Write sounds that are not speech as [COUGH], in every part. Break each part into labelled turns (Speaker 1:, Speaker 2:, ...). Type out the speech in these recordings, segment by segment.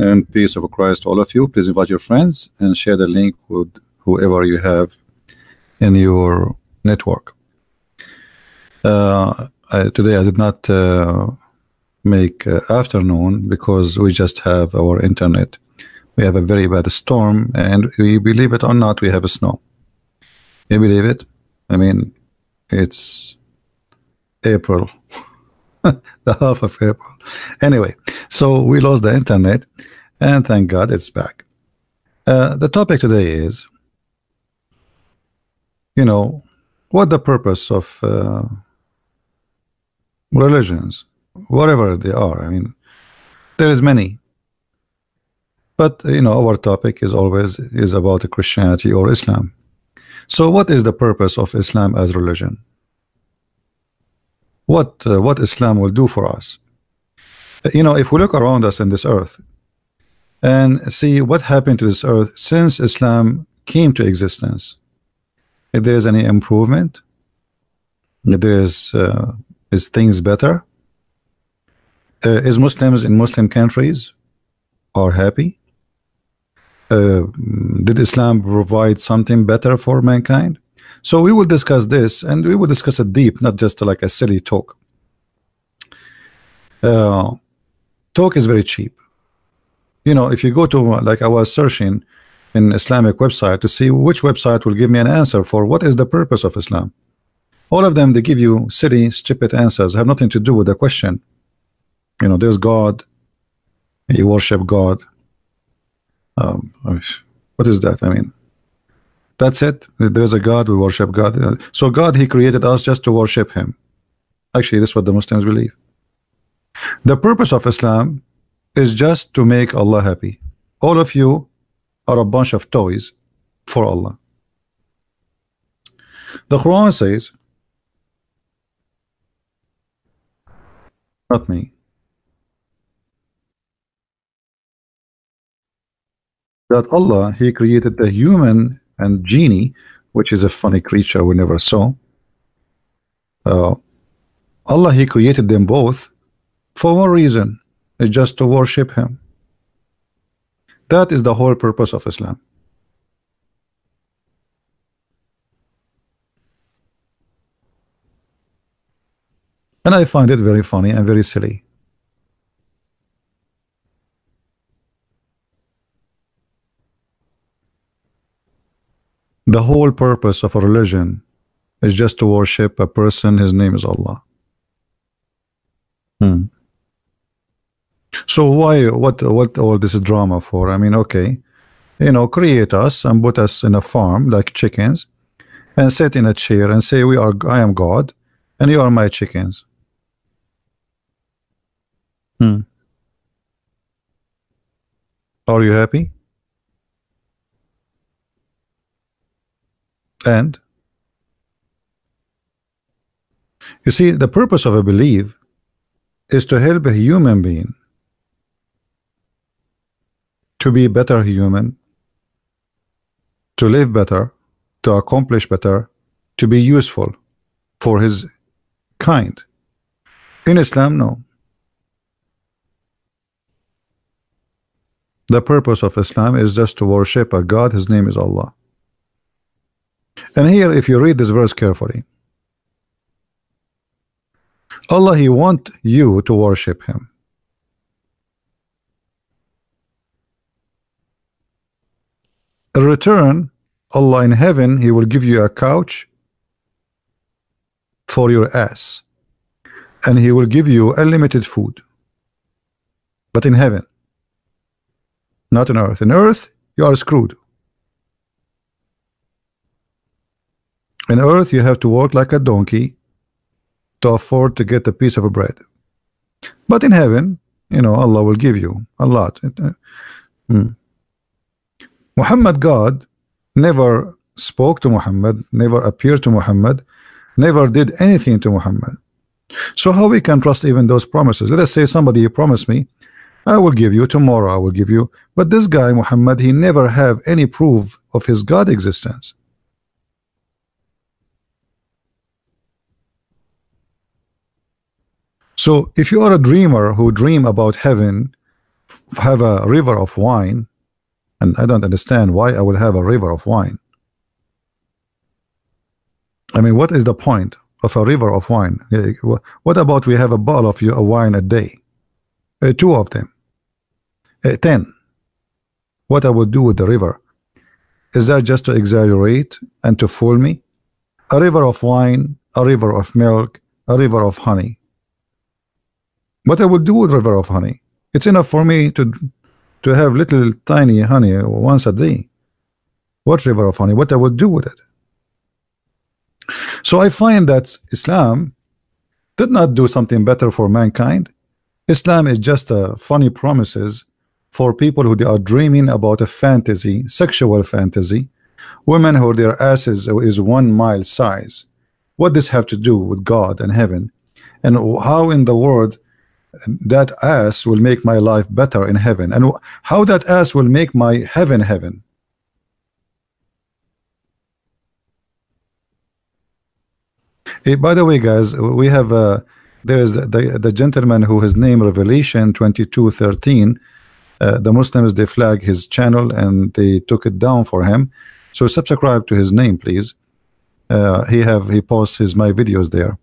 Speaker 1: And peace of Christ to all of you. Please invite your friends and share the link with whoever you have in your network. Uh, I, today I did not uh, make uh, afternoon because we just have our internet. We have a very bad storm, and we believe it or not, we have a snow. You believe it? I mean, it's April, [LAUGHS] [LAUGHS] the half of April. Anyway, so we lost the internet, and thank God it's back. Uh, the topic today is, you know, what the purpose of uh, religions, whatever they are. I mean, there is many, but you know, our topic is always is about Christianity or Islam. So, what is the purpose of Islam as religion? What uh, what Islam will do for us? You know, if we look around us in this earth and see what happened to this earth since Islam came to existence, if there is any improvement, if there is uh, is things better, uh, is Muslims in Muslim countries are happy? Uh, did Islam provide something better for mankind? So we will discuss this, and we will discuss it deep, not just like a silly talk. Uh, talk is very cheap. You know, if you go to like I was searching in Islamic website to see which website will give me an answer for what is the purpose of Islam. All of them they give you silly, stupid answers, have nothing to do with the question. You know, there's God, you worship God. Um, what is that? I mean, that's it. There's a God, we worship God. So God, He created us just to worship Him. Actually, this is what the Muslims believe. The purpose of Islam is just to make Allah happy. All of you are a bunch of toys for Allah. The Quran says, not me, that Allah, He created the human and genie, which is a funny creature we never saw. Uh, Allah, He created them both for one reason, is just to worship Him. That is the whole purpose of Islam. And I find it very funny and very silly. The whole purpose of a religion is just to worship a person, his name is Allah. Hmm. So why, what, what all this drama for? I mean, okay, you know, create us and put us in a farm like chickens and sit in a chair and say, we are, I am God and you are my chickens. Hmm. Are you happy? And you see, the purpose of a belief is to help a human being to be better human, to live better, to accomplish better, to be useful for his kind. In Islam, no. The purpose of Islam is just to worship a God, his name is Allah. And here, if you read this verse carefully, Allah, He want you to worship Him. In return, Allah in heaven, He will give you a couch for your ass. And He will give you unlimited food. But in heaven, not on earth. In earth, you are screwed. In earth, you have to work like a donkey to afford to get a piece of bread. But in heaven, you know, Allah will give you a lot. Uh, hmm. Muhammad, God, never spoke to Muhammad, never appeared to Muhammad, never did anything to Muhammad. So how we can trust even those promises? Let us say somebody promised me, I will give you tomorrow, I will give you. But this guy, Muhammad, he never have any proof of his God existence. So if you are a dreamer who dream about heaven have a river of wine and I don't understand why I will have a river of wine. I mean what is the point of a river of wine? What about we have a bottle of wine a day? Uh, two of them. Uh, ten. What I would do with the river? Is that just to exaggerate and to fool me? A river of wine a river of milk a river of honey what I will do with river of honey it's enough for me to to have little tiny honey once a day. What river of honey? What I would do with it? So I find that Islam did not do something better for mankind. Islam is just a funny promises for people who they are dreaming about a fantasy sexual fantasy. Women who their asses is one mile size. What does have to do with God and heaven? And how in the world that ass will make my life better in heaven. And how that ass will make my heaven heaven? Hey, by the way guys we have uh, there is the, the gentleman who his name Revelation 22 13 uh, the Muslims they flag his channel and they took it down for him. So subscribe to his name please. Uh, he have he posts his my videos there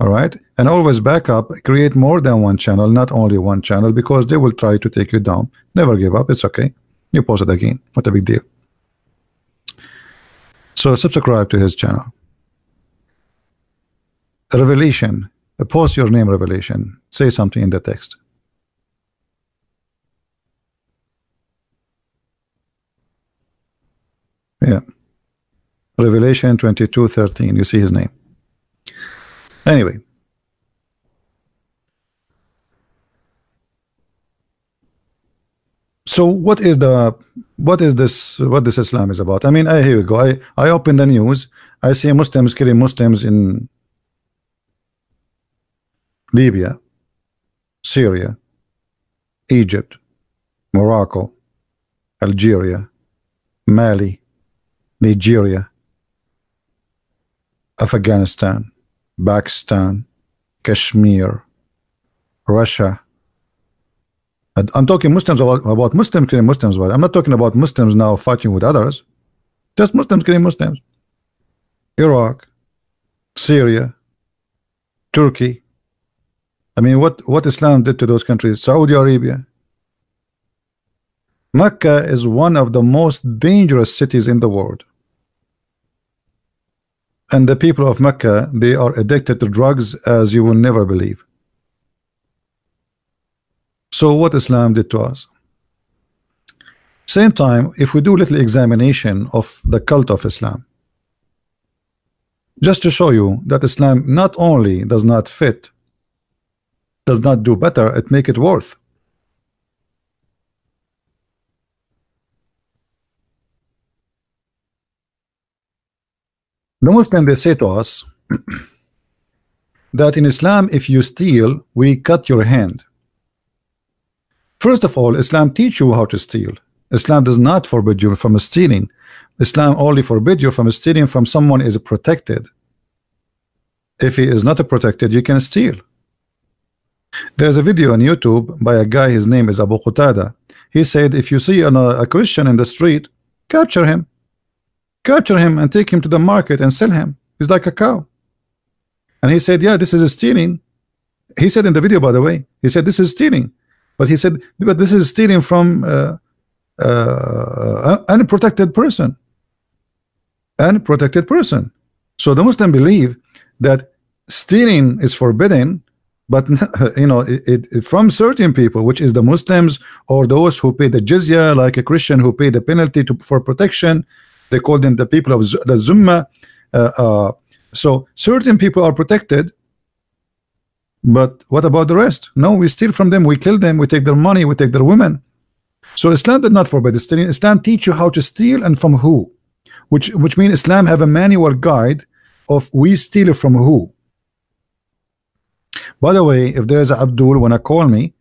Speaker 1: all right? And always back up create more than one channel not only one channel because they will try to take you down. Never give up. It's okay. You post it again. What a big deal. So subscribe to his channel. Revelation. Post your name revelation. Say something in the text. Yeah. Revelation 22 13 you see his name Anyway. So what is the what is this what this Islam is about? I mean, I, here we go. I I open the news. I see Muslims killing Muslims in Libya, Syria, Egypt, Morocco, Algeria, Mali, Nigeria, Afghanistan, Pakistan, Kashmir, Russia. I'm talking Muslims about, about Muslims killing Muslims, but I'm not talking about Muslims now fighting with others. Just Muslims killing Muslims. Iraq, Syria, Turkey. I mean, what, what Islam did to those countries? Saudi Arabia. Mecca is one of the most dangerous cities in the world and the people of Mecca they are addicted to drugs as you will never believe. So what Islam did to us? Same time if we do little examination of the cult of Islam just to show you that Islam not only does not fit does not do better it make it worth The Muslim they say to us that in Islam if you steal we cut your hand. First of all Islam teach you how to steal. Islam does not forbid you from stealing. Islam only forbid you from stealing from someone is protected. If he is not protected you can steal. There's a video on YouTube by a guy his name is Abu Qatada he said if you see an, uh, a Christian in the street capture him capture him and take him to the market and sell him. He's like a cow. And he said yeah this is stealing. He said in the video by the way he said this is stealing. But he said but this is stealing from uh, uh, unprotected person. Unprotected person. So the Muslim believe that stealing is forbidden but [LAUGHS] you know it, it, from certain people which is the Muslims or those who pay the jizya like a Christian who pay the penalty to, for protection they call them the people of the Zumma. Uh, uh, so certain people are protected, but what about the rest? No, we steal from them, we kill them, we take their money, we take their women. So Islam did not forbid stealing. Islam teach you how to steal and from who, which which means Islam have a manual guide of we steal from who. By the way, if there is a Abdul wanna call me,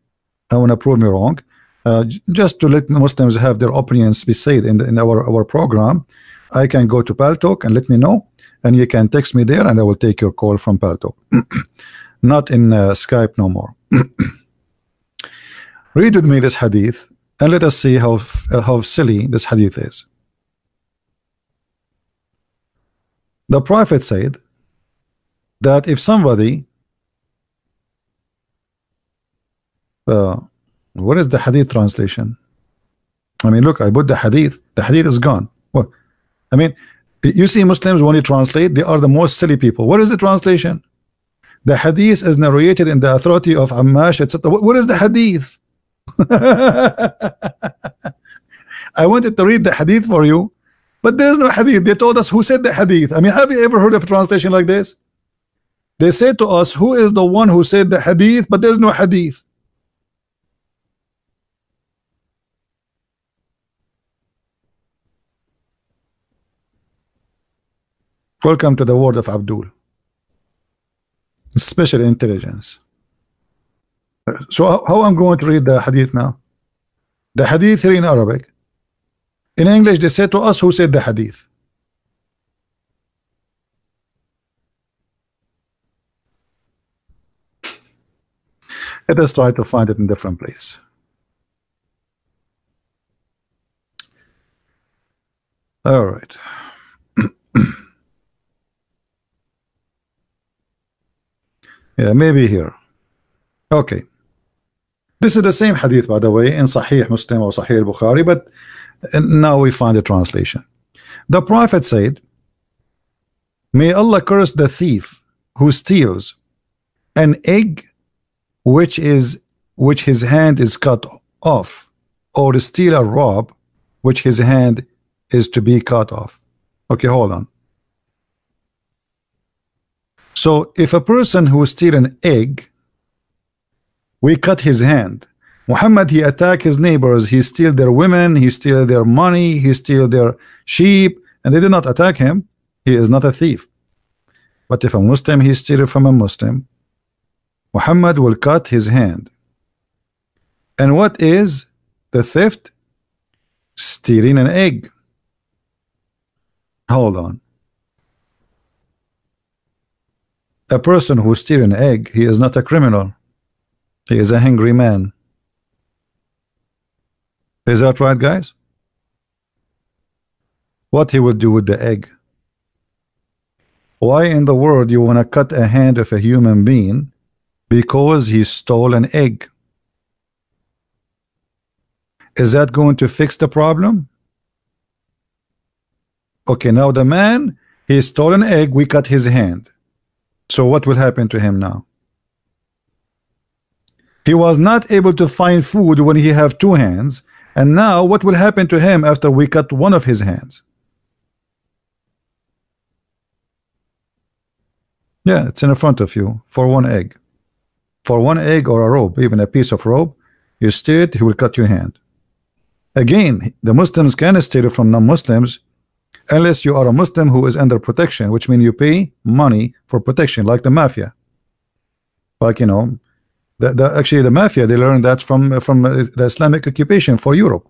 Speaker 1: I wanna prove me wrong, uh, just to let Muslims have their opinions be said in, the, in our, our program I can go to Paltalk and let me know and you can text me there and I will take your call from Paltalk [CLEARS THROAT] not in uh, Skype no more. [CLEARS THROAT] Read with me this hadith and let us see how how silly this hadith is. The prophet said that if somebody uh, what is the hadith translation? I mean look I put the hadith. The hadith is gone. What? I mean you see Muslims when you translate they are the most silly people. What is the translation? The hadith is narrated in the authority of Ammash etc what, is the hadith? [LAUGHS] I wanted to read the hadith for you but there's no hadith. They told us who said the hadith. I mean have you ever heard of a translation like this? They said to us who is the one who said the hadith but there's no hadith Welcome to the world of Abdul. Special intelligence. So how I'm going to read the hadith now? The hadith here in Arabic. In English, they said to us who said the hadith. Let us try to find it in different place. All right. Yeah, maybe here. Okay. This is the same hadith, by the way, in Sahih Muslim or Sahih Bukhari, but now we find the translation. The Prophet said, May Allah curse the thief who steals an egg which is which his hand is cut off, or steal a rob which his hand is to be cut off. Okay, hold on. So if a person who steal an egg, we cut his hand. Muhammad, he attack his neighbors, he steal their women, he steal their money, he steal their sheep, and they did not attack him. He is not a thief. But if a Muslim, he steal from a Muslim, Muhammad will cut his hand. And what is the theft? Stealing an egg. Hold on. A person who steals an egg, he is not a criminal. He is a hungry man. Is that right, guys? What he would do with the egg? Why in the world you want to cut a hand of a human being because he stole an egg? Is that going to fix the problem? Okay, now the man, he stole an egg, we cut his hand. So what will happen to him now? He was not able to find food when he have two hands. And now what will happen to him after we cut one of his hands? Yeah, it's in front of you for one egg. For one egg or a rope, even a piece of rope, you steal it, he will cut your hand. Again, the Muslims can steal from non-Muslims unless you are a Muslim who is under protection, which means you pay money for protection, like the mafia. Like you know, the, the actually the mafia they learned that from from uh, the Islamic occupation for Europe.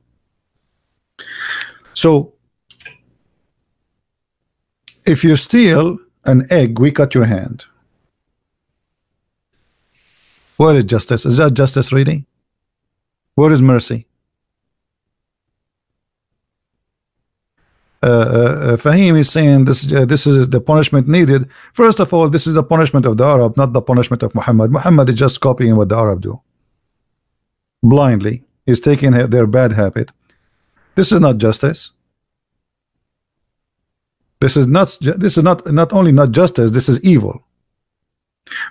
Speaker 1: So, if you steal an egg, we cut your hand. Where is justice? Is that justice really? Where is mercy? uh, uh, Uh, uh, uh, Fahim is saying this uh, this is the punishment needed. First of all, this is the punishment of the Arab, not the punishment of Muhammad. Muhammad is just copying what the Arab do blindly. He's taking their bad habit. This is not justice. This is not this is not not only not justice. This is evil.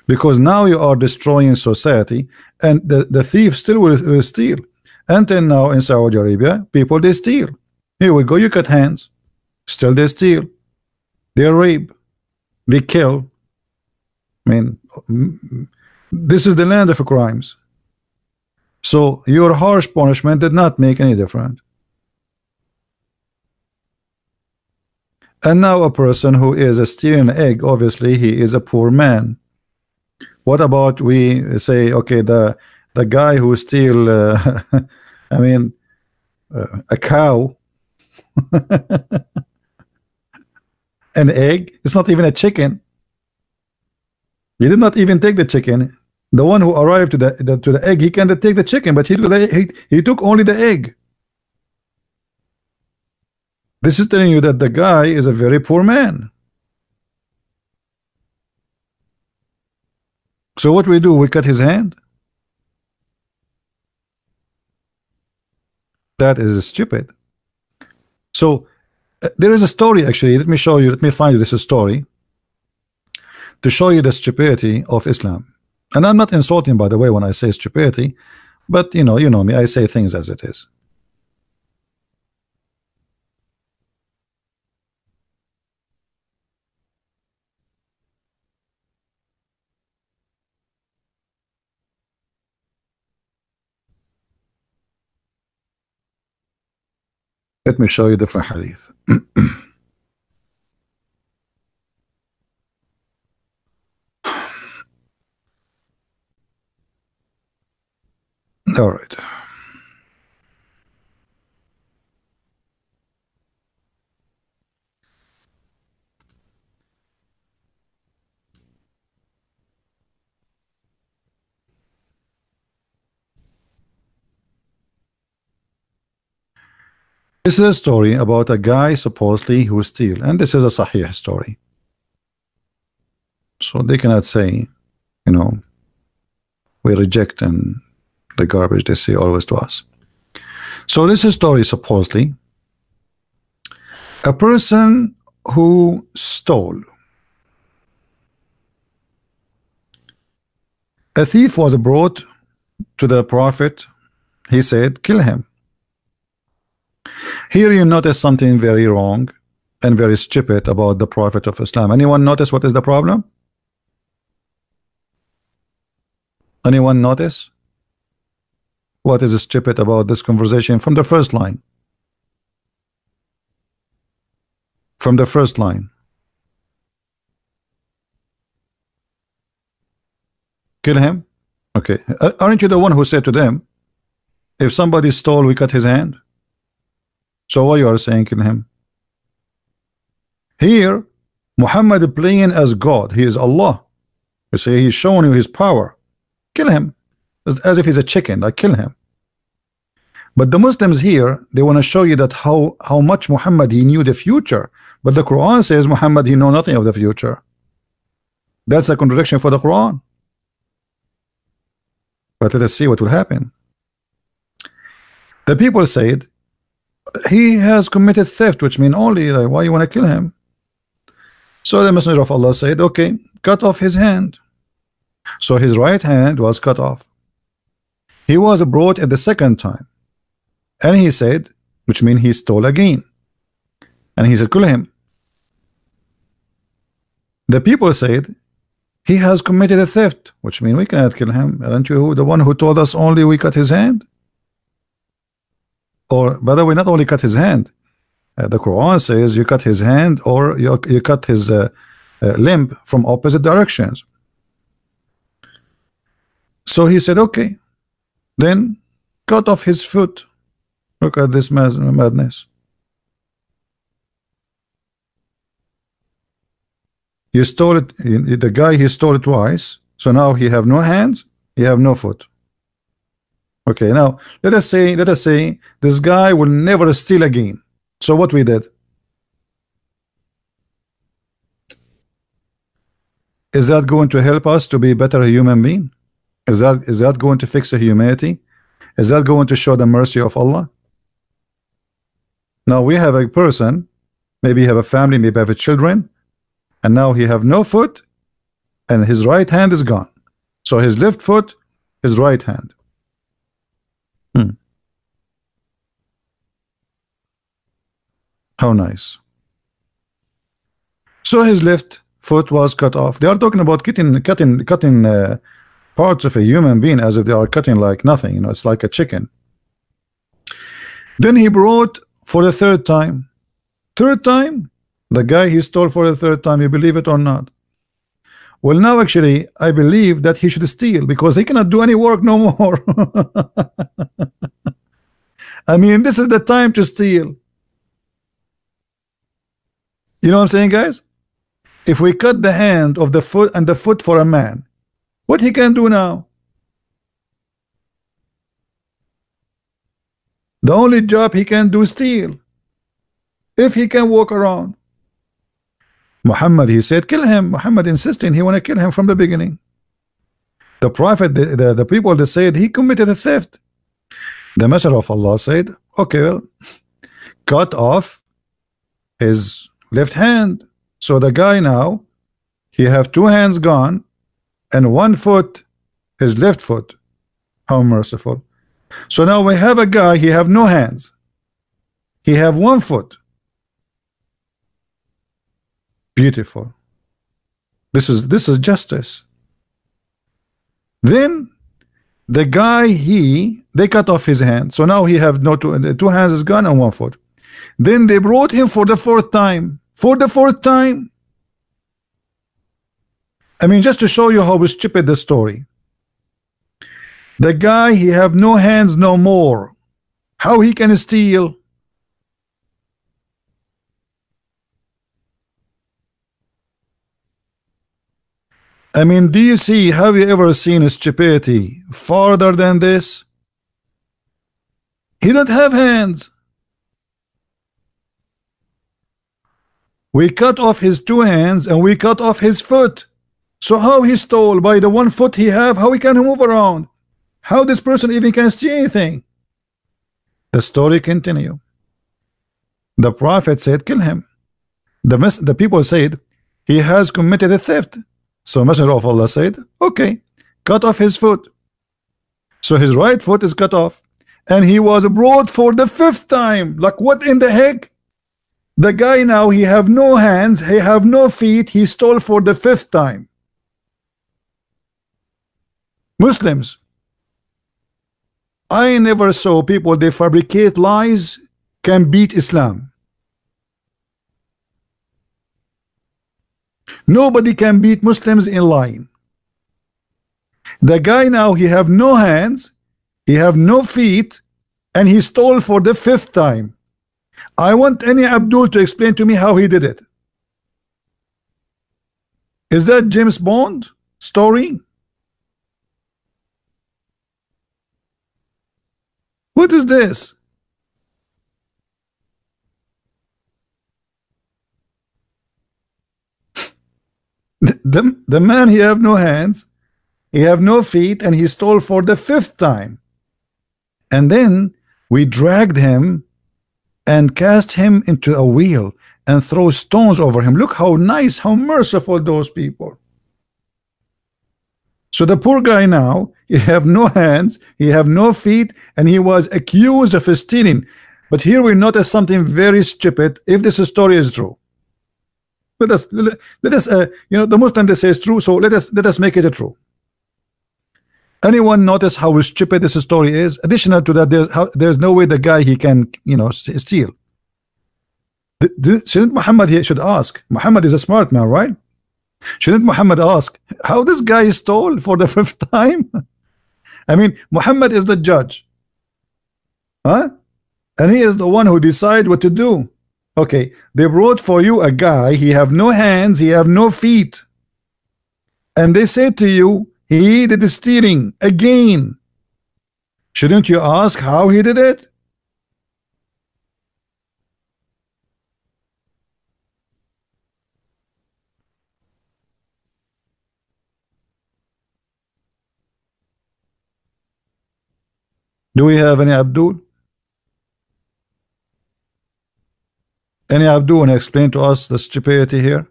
Speaker 1: Because now you are destroying society, and the the thief still will, will steal. Until now in Saudi Arabia, people they steal. Here we go. You cut hands. Still they steal. They rape. They kill. I mean, this is the land of crimes. So your harsh punishment did not make any difference. And now a person who is a stealing egg, obviously he is a poor man. What about we say, okay, the the guy who steal, uh, [LAUGHS] I mean, uh, a cow [LAUGHS] an egg. It's not even a chicken. He did not even take the chicken. The one who arrived to the, the to the egg, he can take the chicken, but he, he he took only the egg. This is telling you that the guy is a very poor man. So what we do, we cut his hand. That is stupid. So there is a story actually. Let me show you. Let me find you this story to show you the stupidity of Islam. And I'm not insulting, by the way, when I say stupidity, but you know, you know me. I say things as it is. Let me show you different hadith. [CLEARS THROAT] All right. This is a story about a guy supposedly who steal, and this is a Sahih story. So they cannot say, you know, we reject and the garbage they say always to us. So this is story supposedly a person who stole. A thief was brought to the prophet. He said, kill him. Here you notice something very wrong and very stupid about the Prophet of Islam. Anyone notice what is the problem? Anyone notice? What is stupid about this conversation from the first line? From the first line. Kill him? Okay. Aren't you the one who said to them, if somebody stole, we cut his hand? So what you are saying kill him? Here, Muhammad is playing as God. He is Allah. You see, he's showing you his power. Kill him. As, as if he's a chicken. Like kill him. But the Muslims here, they want to show you that how how much Muhammad he knew the future. But the Quran says Muhammad he know nothing of the future. That's a contradiction for the Quran. But let us see what will happen. The people said he has committed theft, which means only like, why you want to kill him? So the Messenger of Allah said, okay, cut off his hand. So his right hand was cut off. He was brought at the second time. And he said, which means he stole again. And he said, kill him. The people said, he has committed a theft, which means we cannot kill him. Aren't you the one who told us only we cut his hand? Or by the way not only cut his hand. Uh, the Quran says you cut his hand or you, you cut his uh, uh, limb from opposite directions. So he said okay then cut off his foot. Look at this madness. You stole it the guy he stole it twice. So now he have no hands he have no foot Okay, now let us say let us say this guy will never steal again. So what we did? Is that going to help us to be better human being? Is that is that going to fix the humanity? Is that going to show the mercy of Allah? Now we have a person, maybe have a family, maybe have a children, and now he have no foot, and his right hand is gone. So his left foot, his right hand. Hmm. How nice. So his left foot was cut off. They are talking about cutting, cutting, cutting uh, parts of a human being as if they are cutting like nothing. You know, it's like a chicken. Then he brought for the third time. Third time, the guy he stole for the third time. You believe it or not? Well, now actually, I believe that he should steal because he cannot do any work no more. [LAUGHS] I mean, this is the time to steal. You know what I'm saying, guys? If we cut the hand of the foot and the foot for a man, What he can do now? The only job he can do is steal. If he can walk around. Muhammad, he said, kill him. Muhammad insisting he want to kill him from the beginning. The prophet, the, the, the people they said he committed a theft. The messenger of Allah said, okay, well, cut off his left hand. So the guy now, he have two hands gone and one foot, his left foot. How merciful. So now we have a guy, he have no hands. He have one foot. Beautiful. This is this is justice. Then the guy he they cut off his hand. So now he have no two, two hands is gone and one foot. Then they brought him for the fourth time. For the fourth time. I mean, just to show you how stupid the story. The guy, he have no hands no more. How he can steal? I mean, do you see, have you ever seen stupidity farther than this? He don't have hands. We cut off his two hands and we cut off his foot. So how he stole by the one foot he have, how he can move around? How this person even can see anything? The story continue. The prophet said, kill him. The, the people said, he has committed a theft. So Messenger of Allah said, okay, cut off his foot. So his right foot is cut off. And he was brought for the fifth time. Like what in the heck? The guy now, he have no hands, he have no feet, he stole for the fifth time. Muslims, I never saw people they fabricate lies can beat Islam. Nobody can beat Muslims in lying. The guy now he have no hands, he have no feet, and he stole for the fifth time. I want any Abdul to explain to me how he did it. Is that James Bond story? What is this? The, the, man he have no hands he have no feet and he stole for the fifth time and then we dragged him and cast him into a wheel and throw stones over him look how nice how merciful those people so the poor guy now, he have no hands, he have no feet, and he was accused of stealing. But here we notice something very stupid. If this story is true, let us let, us uh, you know the Muslim they say is true, so let us let us make it a true. Anyone notice how stupid this story is? Additional to that, there's how, there's no way the guy he can you know steal. Shouldn't Muhammad he should ask? Muhammad is a smart man, right? Shouldn't Muhammad ask how this guy stole for the [LAUGHS] fifth time? I mean, Muhammad is the judge. Huh? And he is the one who decide what to do. Okay, they brought for you a guy, he have no hands, he have no feet. And they say to you, he did the stealing again. Shouldn't you ask how he did it? Do we have any Abdul? Any Abdul want to explain to us the stupidity here?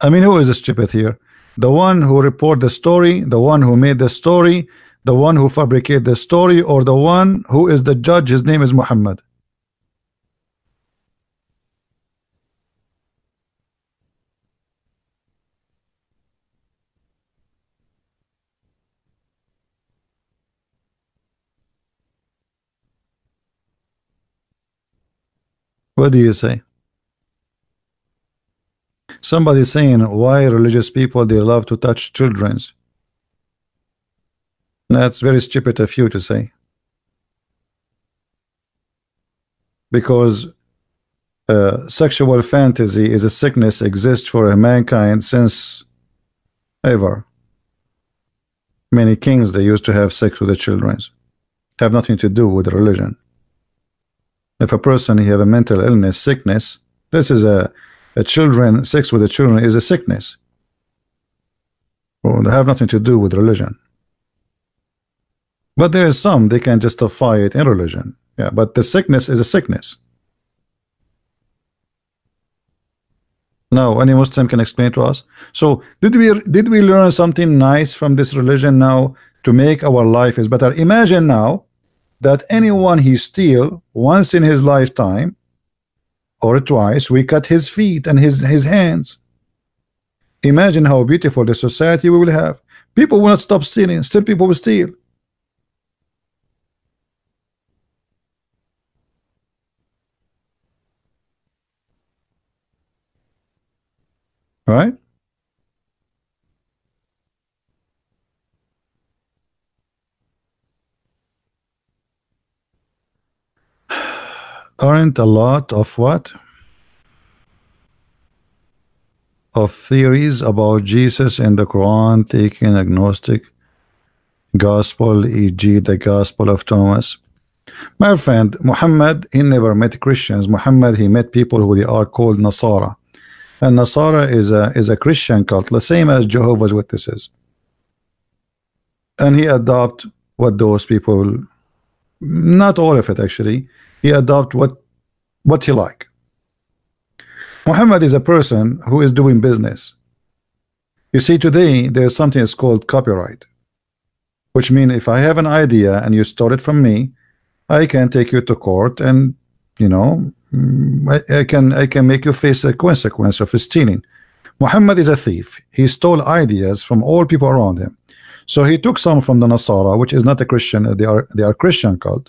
Speaker 1: I mean, who is the stupid here? The one who report the story, the one who made the story, the one who fabricate the story, or the one who is the judge, his name is Muhammad. What do you say? Somebody saying why religious people they love to touch children's. That's very stupid of you to say. Because uh, sexual fantasy is a sickness exists for mankind since ever. Many kings they used to have sex with the children. Have nothing to do with religion. If a person he have a mental illness, sickness, this is a, a children sex with the children is a sickness. Well, they have nothing to do with religion. But there is some they can justify it in religion. Yeah, but the sickness is a sickness. Now, any Muslim can explain to us. So, did we did we learn something nice from this religion now to make our life is better? Imagine now that anyone he steal once in his lifetime or twice, we cut his feet and his his hands. Imagine how beautiful the society we will have. People will not stop stealing. Still, people will steal. right? Aren't a lot of what? Of theories about Jesus in the Quran taking a Gnostic gospel, e.g., the Gospel of Thomas. My friend, Muhammad, he never met Christians. Muhammad, he met people who they are called Nasara. And Nasara is a is a Christian cult, the same as Jehovah's Witnesses. And he adopt what those people, not all of it actually, he adopt what what he like. Muhammad is a person who is doing business. You see, today there's something that's called copyright, which means if I have an idea and you stole it from me, I can take you to court and you know Mm, I, I, can I can make you face a consequence of stealing. Muhammad is a thief. He stole ideas from all people around him. So he took some from the Nasara, which is not a Christian. They are they are Christian cult.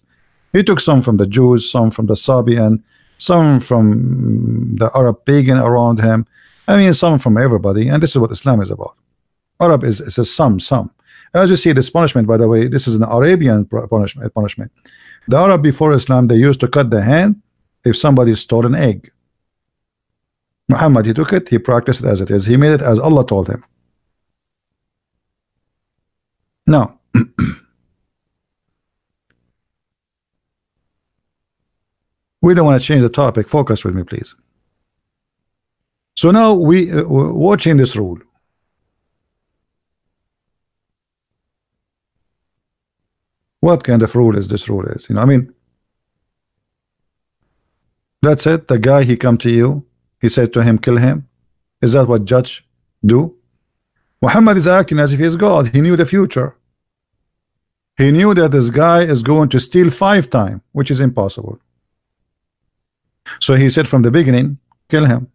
Speaker 1: He took some from the Jews, some from the Sabian, some from the Arab pagan around him. I mean, some from everybody. And this is what Islam is about. Arab is, is a sum, sum. As you see, this punishment, by the way, this is an Arabian punishment. Punishment. The Arab before Islam, they used to cut the hand if somebody stole an egg. Muhammad, he took it, he practiced it as it is. He made it as Allah told him. Now, [CLEARS THROAT] we don't want to change the topic. Focus with me, please. So now we uh, watching this rule. What kind of rule is this rule is? You know, I mean, that's it. The guy he come to you, he said to him, kill him. Is that what judge do? Muhammad is acting as if he's God. He knew the future. He knew that this guy is going to steal five times, which is impossible. So he said from the beginning, kill him.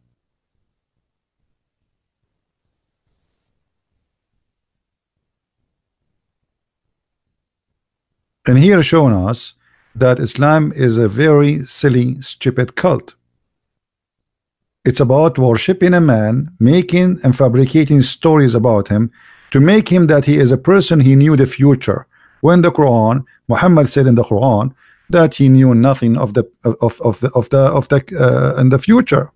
Speaker 1: And here showing us that Islam is a very silly, stupid cult. It's about worshiping a man, making and fabricating stories about him to make him that he is a person he knew the future. When the Quran, Muhammad said in the Quran that he knew nothing of the of of the of the of the uh, in the future.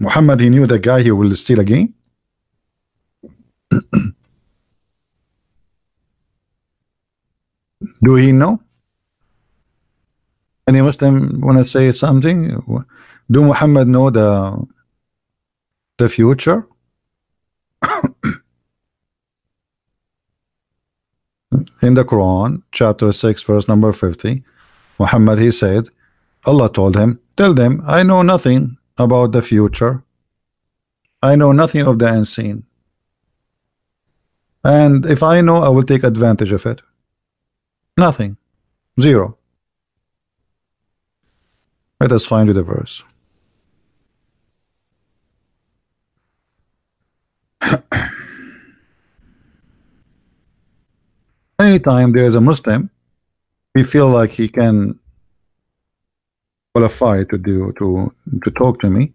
Speaker 1: Muhammad he knew the guy he will steal again. Do he know? Any Muslim want to say something? Do Muhammad know the the future? In the Quran, chapter 6, verse number 50, Muhammad he said, Allah told him, Tell them, I know nothing about the future. I know nothing of the unseen. And if I know, I will take advantage of it. Nothing. Zero. Let us find you the verse. [CLEARS THROAT] Anytime there is a Muslim, we feel like he can qualify to do to to talk to me.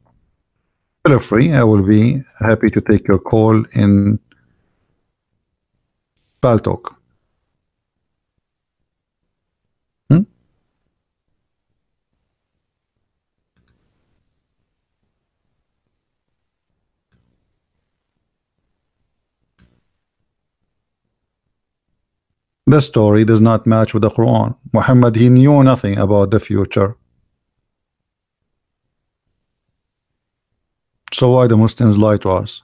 Speaker 1: Feel free. I will be happy to take your call in Paltalk. The story does not match with the Quran. Muhammad he knew nothing about the future. So why the Muslims lie to us?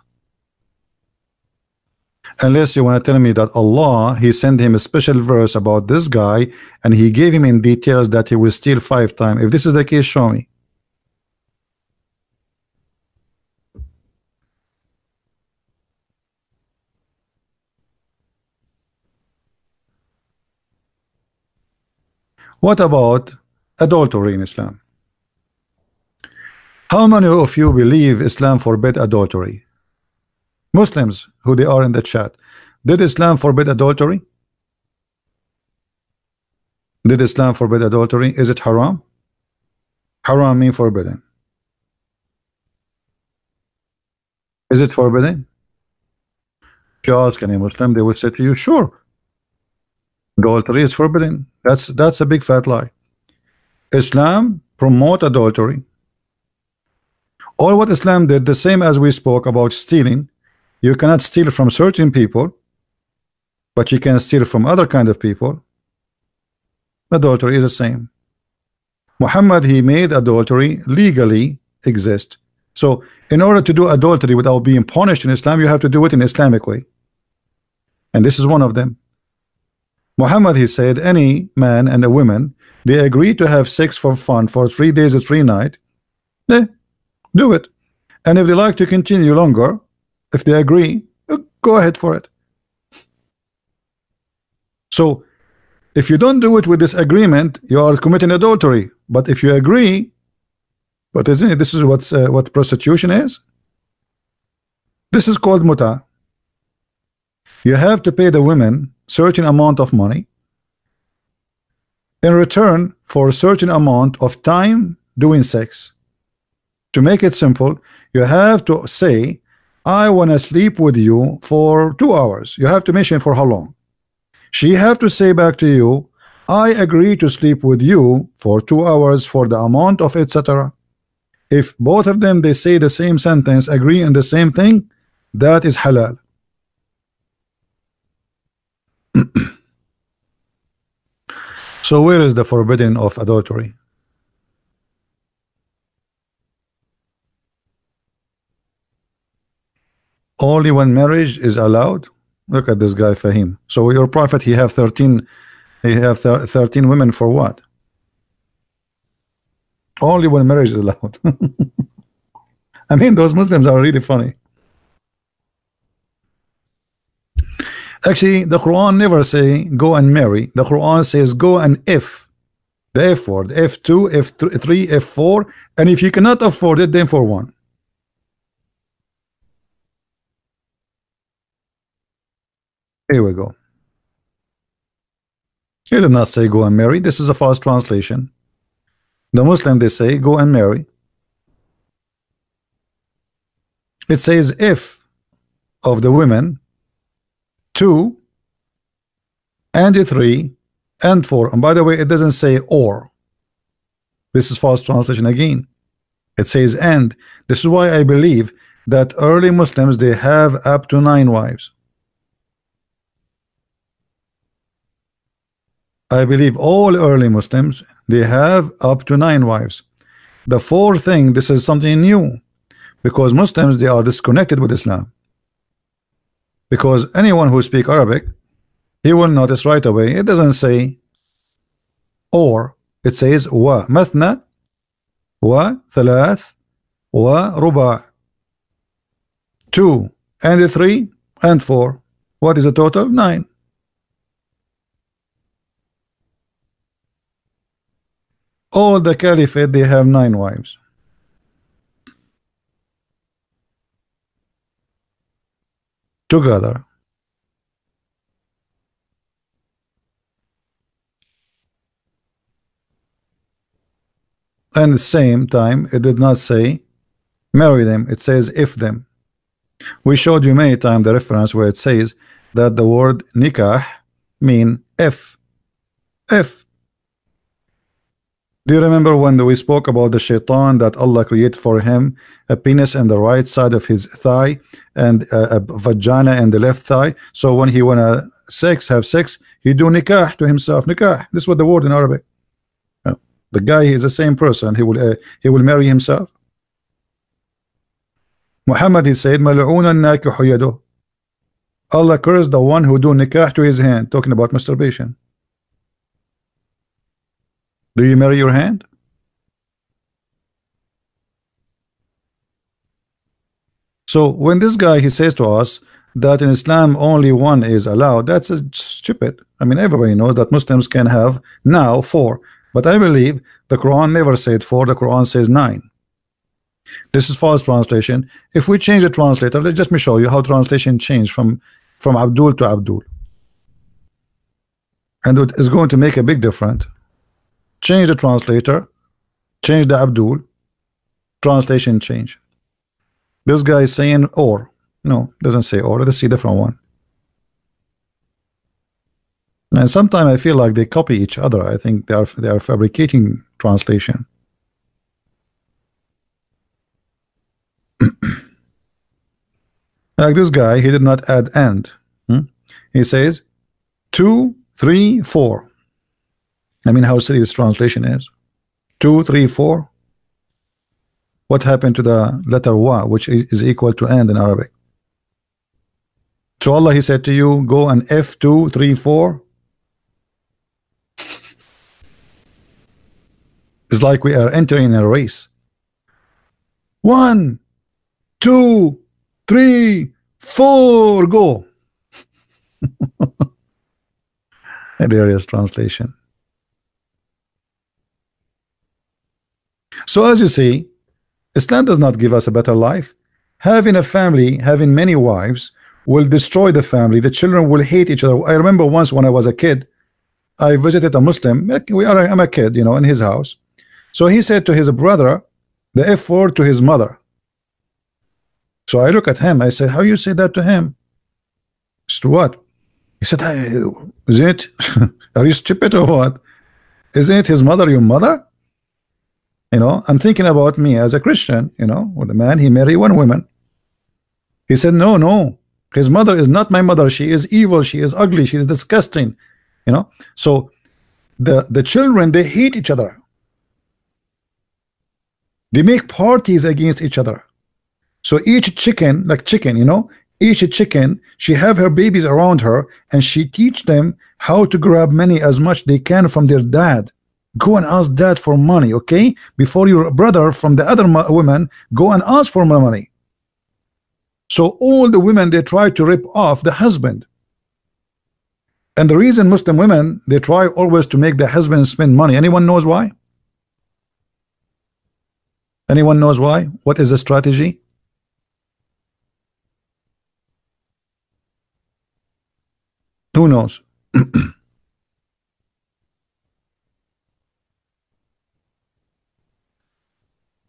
Speaker 1: Unless you want to tell me that Allah he sent him a special verse about this guy and he gave him in details that he will steal five times. If this is the case show me what about adultery in Islam? How many of you believe Islam forbid adultery? Muslims who they are in the chat did Islam forbid adultery? Did Islam forbid adultery? Is it haram? Haram mean forbidden. Is it forbidden? If you ask any Muslim they will say to you sure adultery is forbidden. That's that's a big fat lie. Islam promote adultery. All what Islam did the same as we spoke about stealing you cannot steal from certain people but you can steal from other kind of people. Adultery is the same. Muhammad he made adultery legally exist. So in order to do adultery without being punished in Islam you have to do it in Islamic way. And this is one of them Muhammad he said any man and a woman they agree to have sex for fun for three days or three night eh, do it. And if they like to continue longer if they agree uh, go ahead for it. So if you don't do it with this agreement you are committing adultery. But if you agree but isn't it this is what's uh, what prostitution is. This is called muta. You have to pay the women certain amount of money in return for a certain amount of time doing sex to make it simple you have to say I want to sleep with you for two hours. You have to mention for how long. She have to say back to you, I agree to sleep with you for two hours for the amount of etc. If both of them they say the same sentence, agree on the same thing, that is halal. So where is the forbidden of adultery? only when marriage is allowed? Look at this guy Fahim. So your prophet he have 13 he have 13 women for what? Only when marriage is allowed. [LAUGHS] I mean those Muslims are really funny actually the Quran never say go and marry the Quran says go and if the F word F2 F3 F4 and if you cannot afford it then for one Here we go. He did not say go and marry. This is a false translation. The Muslim they say go and marry. It says if of the women two and three and four. And by the way, it doesn't say or. This is false translation again. It says and. This is why I believe that early Muslims they have up to nine wives. I believe all early Muslims they have up to nine wives the fourth thing this is something new because Muslims they are disconnected with Islam because anyone who speak Arabic he will notice right away it doesn't say or it says wa mathna wa thalath wa ruba. Two and three and four. What is the total? Nine. All the caliphate they have nine wives together. And the same time it did not say marry them it says if them. We showed you many times the reference where it says that the word nikah mean if. If do you remember when we spoke about the shaitan that Allah created for him a penis in the right side of his thigh and a, a vagina in the left thigh? So when he wanna sex, have sex, he do nikah to himself. Nikah. This is what the word in Arabic. The guy is the same person. He will uh, he will marry himself. Muhammad he said, Allah cursed the one who do nikah to his hand, talking about masturbation. Do you marry your hand? So when this guy he says to us that in Islam only one is allowed, that's stupid. I mean, everybody knows that Muslims can have now four, but I believe the Quran never said four, the Quran says nine. This is false translation. If we change the translator, let just me show you how translation changed from from Abdul to Abdul. And it is going to make a big difference. Change the translator, change the Abdul, translation change. This guy is saying or. No, doesn't say or. Let's see different one. And sometimes I feel like they copy each other. I think they are they are fabricating translation. [CLEARS THROAT] like this guy, he did not add and. Hmm? He says two, three, four. I mean, how this translation is. Two, three, four. What happened to the letter wa which is equal to and in Arabic? So Allah he said to you go and F2 3 4 it's like we are entering a race. One two three four go. [LAUGHS] Hilarious translation so as you see Islam does not give us a better life. Having a family, having many wives, will destroy the family. The children will hate each other. I remember once when I was a kid, I visited a Muslim. We are, I'm a kid, you know, in his house. So he said to his brother the F word to his mother. So I look at him. I said, "How you say that to him?" He said, "What?" He said, "Is it? [LAUGHS] are you stupid or what? Isn't it his mother your mother?" You know, I'm thinking about me as a Christian, you know, with a man, he married one woman. He said, no, no, his mother is not my mother. She is evil. She is ugly. She is disgusting. You know, so the, the children, they hate each other. They make parties against each other. So each chicken, like chicken, you know, each chicken, she have her babies around her and she teach them how to grab money as much they can from their dad go and ask dad for money okay? Before your brother from the other women go and ask for money. So all the women they try to rip off the husband. And the reason Muslim women they try always to make the husband spend money. Anyone knows why? Anyone knows why? What is the strategy? Who knows [CLEARS THROAT]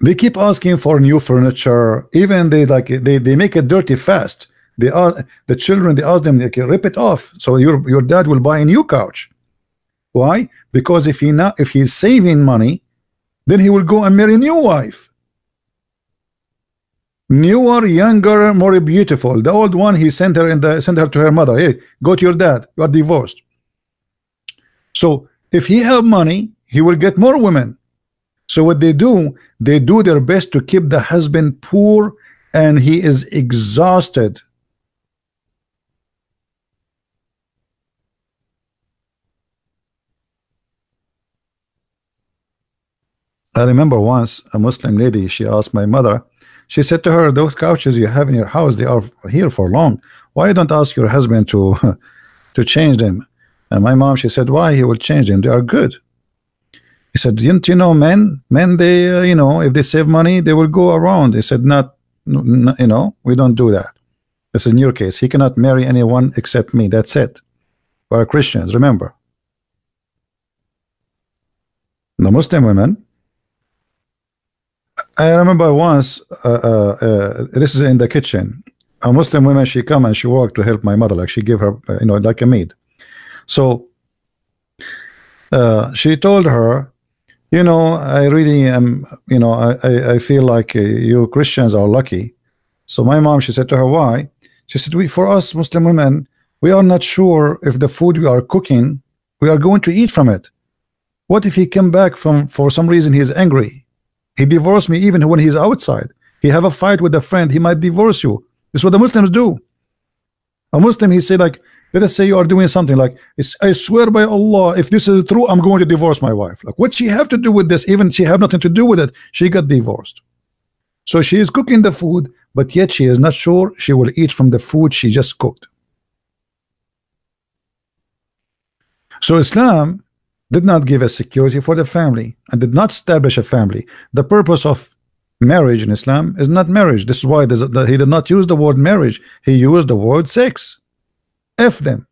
Speaker 1: they keep asking for new furniture. Even they like they they make it dirty fast. They are the children they ask them they can rip it off. So your your dad will buy a new couch. Why? Because if he not if he's saving money then he will go and marry a new wife. Newer younger more beautiful. The old one he sent her in the sent her to her mother. Hey go to your dad. You are divorced. So if he have money he will get more women so what they do, they do their best to keep the husband poor and he is exhausted. I remember once a Muslim lady, she asked my mother, she said to her, those couches you have in your house, they are here for long. Why don't ask your husband to [LAUGHS] to change them? And my mom, she said, why he will change them? They are good. He said, didn't you know men? Men, they, uh, you know, if they save money, they will go around. He said, not, you know, we don't do that. This is in your case. He cannot marry anyone except me. That's it. We are Christians, remember. The Muslim women, I remember once, uh, uh, uh, this is in the kitchen. A Muslim woman, she come and she walked to help my mother, like she gave her, uh, you know, like a maid. So uh, she told her, you know, I really am, you know, I, I feel like uh, you Christians are lucky. So my mom, she said to her, why? She said, we, for us Muslim women, we are not sure if the food we are cooking we are going to eat from it. What if he came back from for some reason he is angry? He divorced me even when he's outside. He have a fight with a friend he might divorce you. This is what the Muslims do. A Muslim he say like let us say you are doing something like I swear by Allah if this is true I'm going to divorce my wife. Like what she have to do with this even she have nothing to do with it she got divorced. So she is cooking the food but yet she is not sure she will eat from the food she just cooked. So Islam did not give a security for the family and did not establish a family. The purpose of marriage in Islam is not marriage. This is why he did not use the word marriage. He used the word sex F them.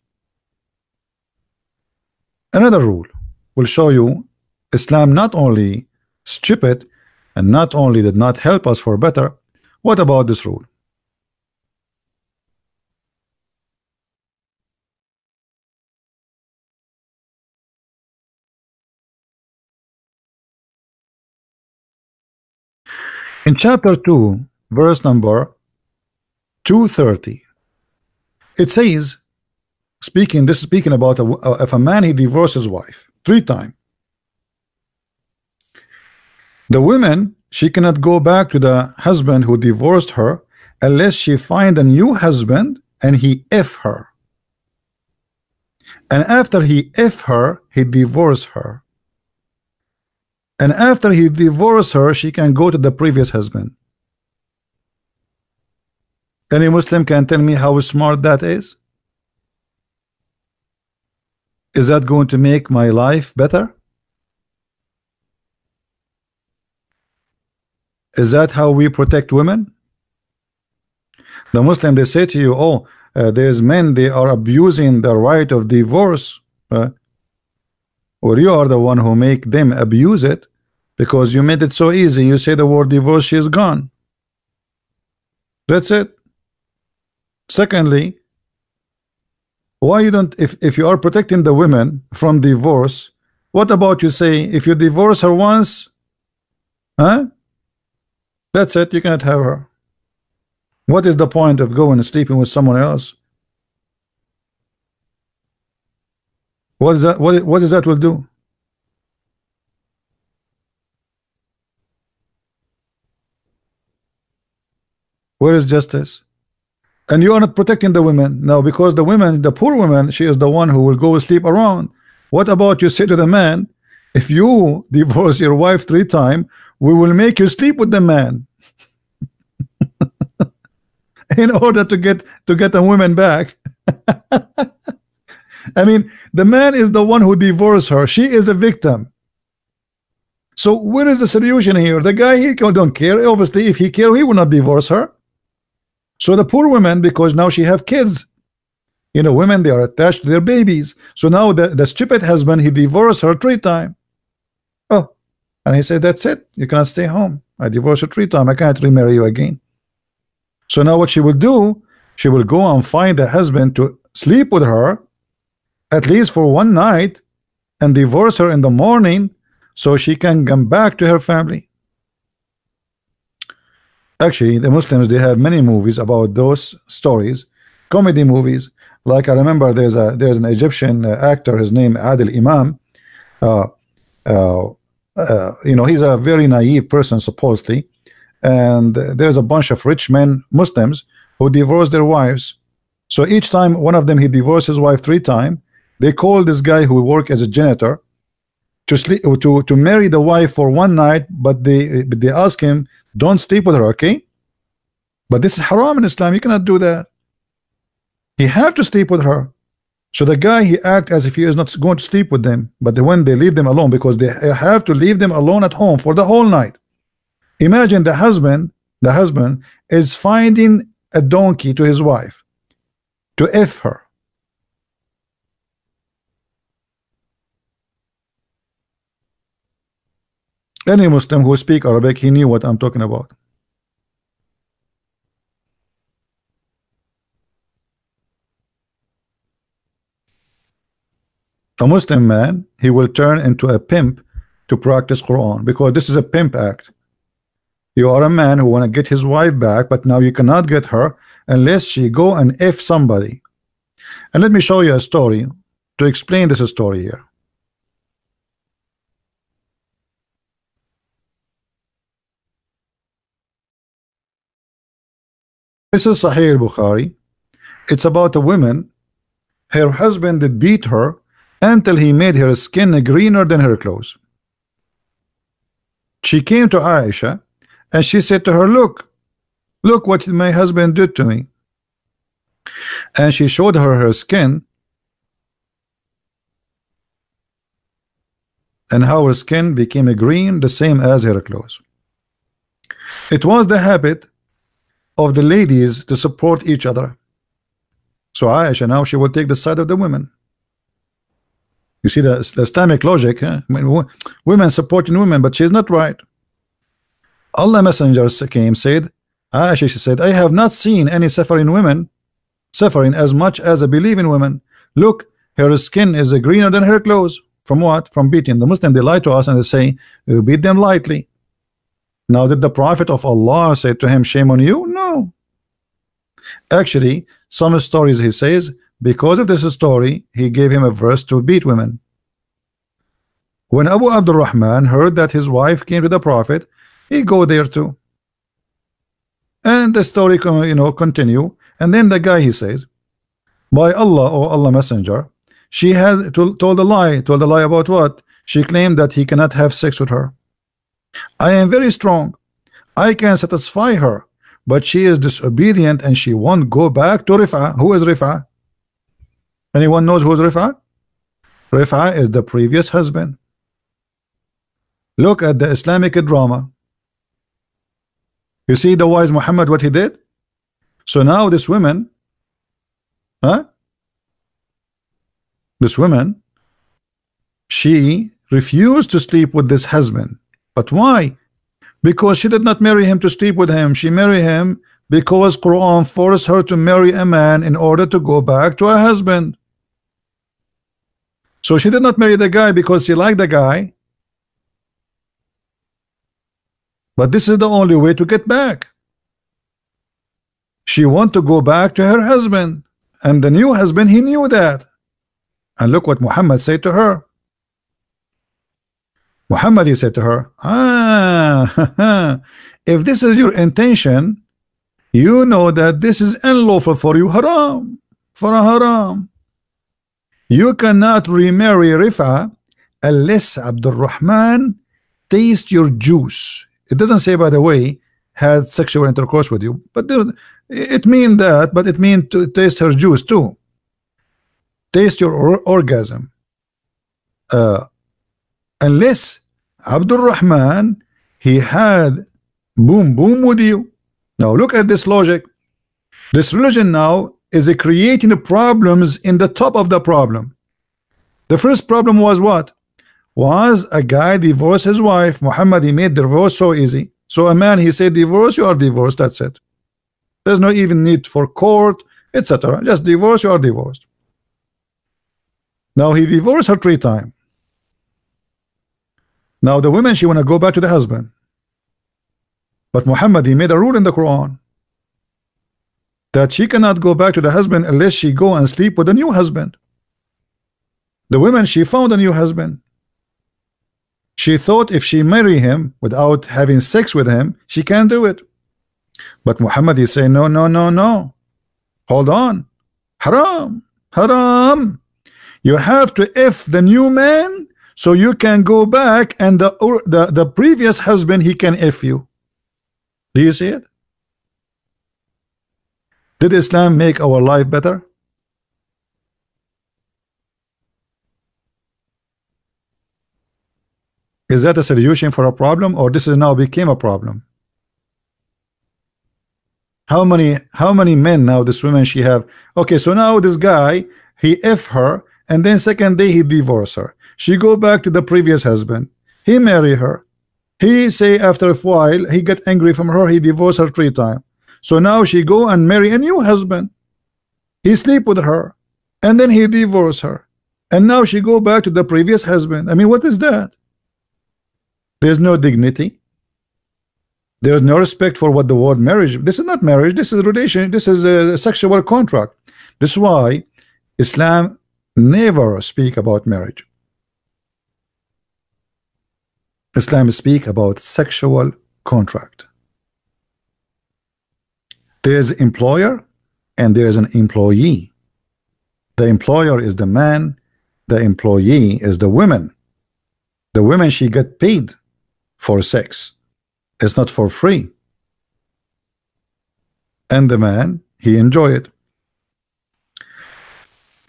Speaker 1: Another rule will show you Islam not only stupid and not only did not help us for better. What about this rule? In chapter 2, verse number 230, it says, speaking this is speaking about a, if a man he divorced his wife three times the woman she cannot go back to the husband who divorced her unless she find a new husband and he f her. And after he f her he divorce her. And after he divorce her she can go to the previous husband. Any Muslim can tell me how smart that is is that going to make my life better? Is that how we protect women? The Muslim they say to you, oh, uh, there's men they are abusing the right of divorce, uh, or you are the one who make them abuse it because you made it so easy. You say the word divorce, she is gone. That's it. Secondly, why you don't if, if you are protecting the women from divorce what about you say if you divorce her once huh? That's it you cannot have her. What is the point of going and sleeping with someone else? What is that what what is that will do? Where is justice and you are not protecting the women. Now because the women the poor woman she is the one who will go sleep around. What about you say to the man if you [LAUGHS] divorce your wife three times we will make you sleep with the man. [LAUGHS] In order to get to get a woman back. [LAUGHS] I mean the man is the one who divorced her. She is a victim. So where is the solution here? The guy he don't care. Obviously if he care he will not divorce her so the poor woman, because now she have kids, you know, women they are attached to their babies. So now the, the stupid husband he divorced her three times. Oh, and he said, That's it, you cannot stay home. I divorced you three times, I can't remarry you again. So now what she will do, she will go and find a husband to sleep with her at least for one night and divorce her in the morning so she can come back to her family actually the Muslims they have many movies about those stories. Comedy movies. Like I remember there's a there's an Egyptian uh, actor his name Adil Imam. Uh, uh, uh, you know he's a very naive person supposedly. And there's a bunch of rich men Muslims who divorce their wives. So each time one of them he divorced his wife three times they call this guy who work as a janitor to sleep to to marry the wife for one night but they but they ask him don't sleep with her, okay? But this is haram in Islam. You cannot do that. He have to sleep with her. So the guy he act as if he is not going to sleep with them, but when they leave them alone because they have to leave them alone at home for the whole night. Imagine the husband, the husband is finding a donkey to his wife to f her. Any Muslim who speak Arabic, he knew what I'm talking about. A Muslim man, he will turn into a pimp to practice Quran because this is a pimp act. You are a man who want to get his wife back, but now you cannot get her unless she go and F somebody. And let me show you a story to explain this story here. This is Sahih Bukhari. It's about a woman. Her husband did beat her until he made her skin greener than her clothes. She came to Aisha and she said to her, Look, look what my husband did to me. And she showed her her skin and how her skin became a green, the same as her clothes. It was the habit of the ladies to support each other. So Aisha now she will take the side of the women. You see the, the Islamic logic, huh? I mean, women supporting women, but she's not right. Allah Messenger came said, Aisha she said, I have not seen any suffering women suffering as much as a believing woman. Look, her skin is greener than her clothes. From what? From beating. The Muslim they lie to us and they say, you beat them lightly. Now, did the Prophet of Allah say to him, Shame on you? No. Actually, some stories he says, because of this story, he gave him a verse to beat women. When Abu Abdurrahman heard that his wife came to the Prophet, he go there too. And the story, you know, continue. And then the guy he says, by Allah or Allah Messenger, she had told a lie. Told a lie about what? She claimed that he cannot have sex with her. I am very strong. I can satisfy her, but she is disobedient and she won't go back to Rifa. Who is Rifa? Anyone knows who is Rifa? Rifa is the previous husband. Look at the Islamic drama. You see the wise Muhammad what he did? So now this woman, huh? This woman, she refused to sleep with this husband. But why? Because she did not marry him to sleep with him. She married him because Quran forced her to marry a man in order to go back to her husband. So she did not marry the guy because she liked the guy. But this is the only way to get back. She want to go back to her husband. And the new husband, he knew that. And look what Muhammad said to her. Muhammad, he said to her, Ah, [LAUGHS] if this is your intention, you know that this is unlawful for you, haram, for a haram. You cannot remarry Rifa unless Abdul Rahman taste your juice. It doesn't say, by the way, had sexual intercourse with you, but it mean that, but it mean to taste her juice too taste your or orgasm uh, unless Abdul Rahman he had boom boom with you. Now look at this logic. This religion now is creating problems in the top of the problem. The first problem was what? Was a guy divorced his wife. Muhammad he made divorce so easy. So a man he said divorce you are divorced that's it. There's no even need for court etc just divorce you are divorced. Now he divorced her three times. Now the women she want to go back to the husband. But Muhammad he made a rule in the Quran that she cannot go back to the husband unless she go and sleep with a new husband. The women she found a new husband. She thought if she marry him without having sex with him, she can do it. But Muhammad he say, no, no, no, no. Hold on. Haram. Haram. You have to if the new man so you can go back and the, or, the, the previous husband, he can F you. Do you see it? Did Islam make our life better? Is that a solution for a problem or this is now became a problem? How many how many men now this woman she have? Okay, so now this guy he F her and then second day he divorce her she go back to the previous husband. He marry her. He say after a while he get angry from her he divorce her three times so now she go and marry a new husband. He sleep with her and then he divorce her. And now she go back to the previous husband. I mean what is that? There's no dignity. There's no respect for what the word marriage this is not marriage this is relation this is a sexual contract. This is why Islam never speak about marriage. Islam speak about sexual contract. There is employer and there is an employee. The employer is the man, the employee is the woman. The woman she get paid for sex. It's not for free. And the man, he enjoy it.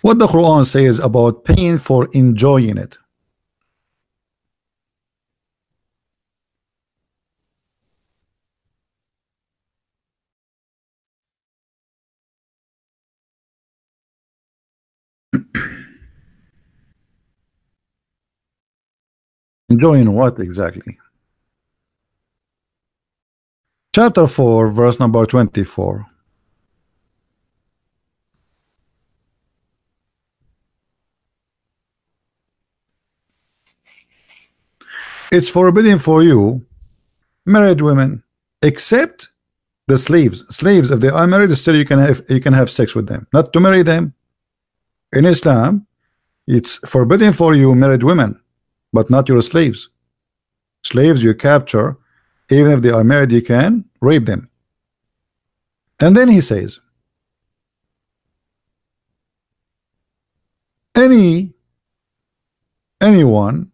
Speaker 1: What the Quran says about paying for enjoying it. [CLEARS THROAT] Enjoying what exactly? Chapter 4, verse number 24. It's forbidden for you, married women, except the slaves. Slaves, if they are married, still you can have you can have sex with them. Not to marry them In Islam, it's forbidden for you, married women, but not your slaves. Slaves you capture, even if they are married, you can rape them. And then he says, any anyone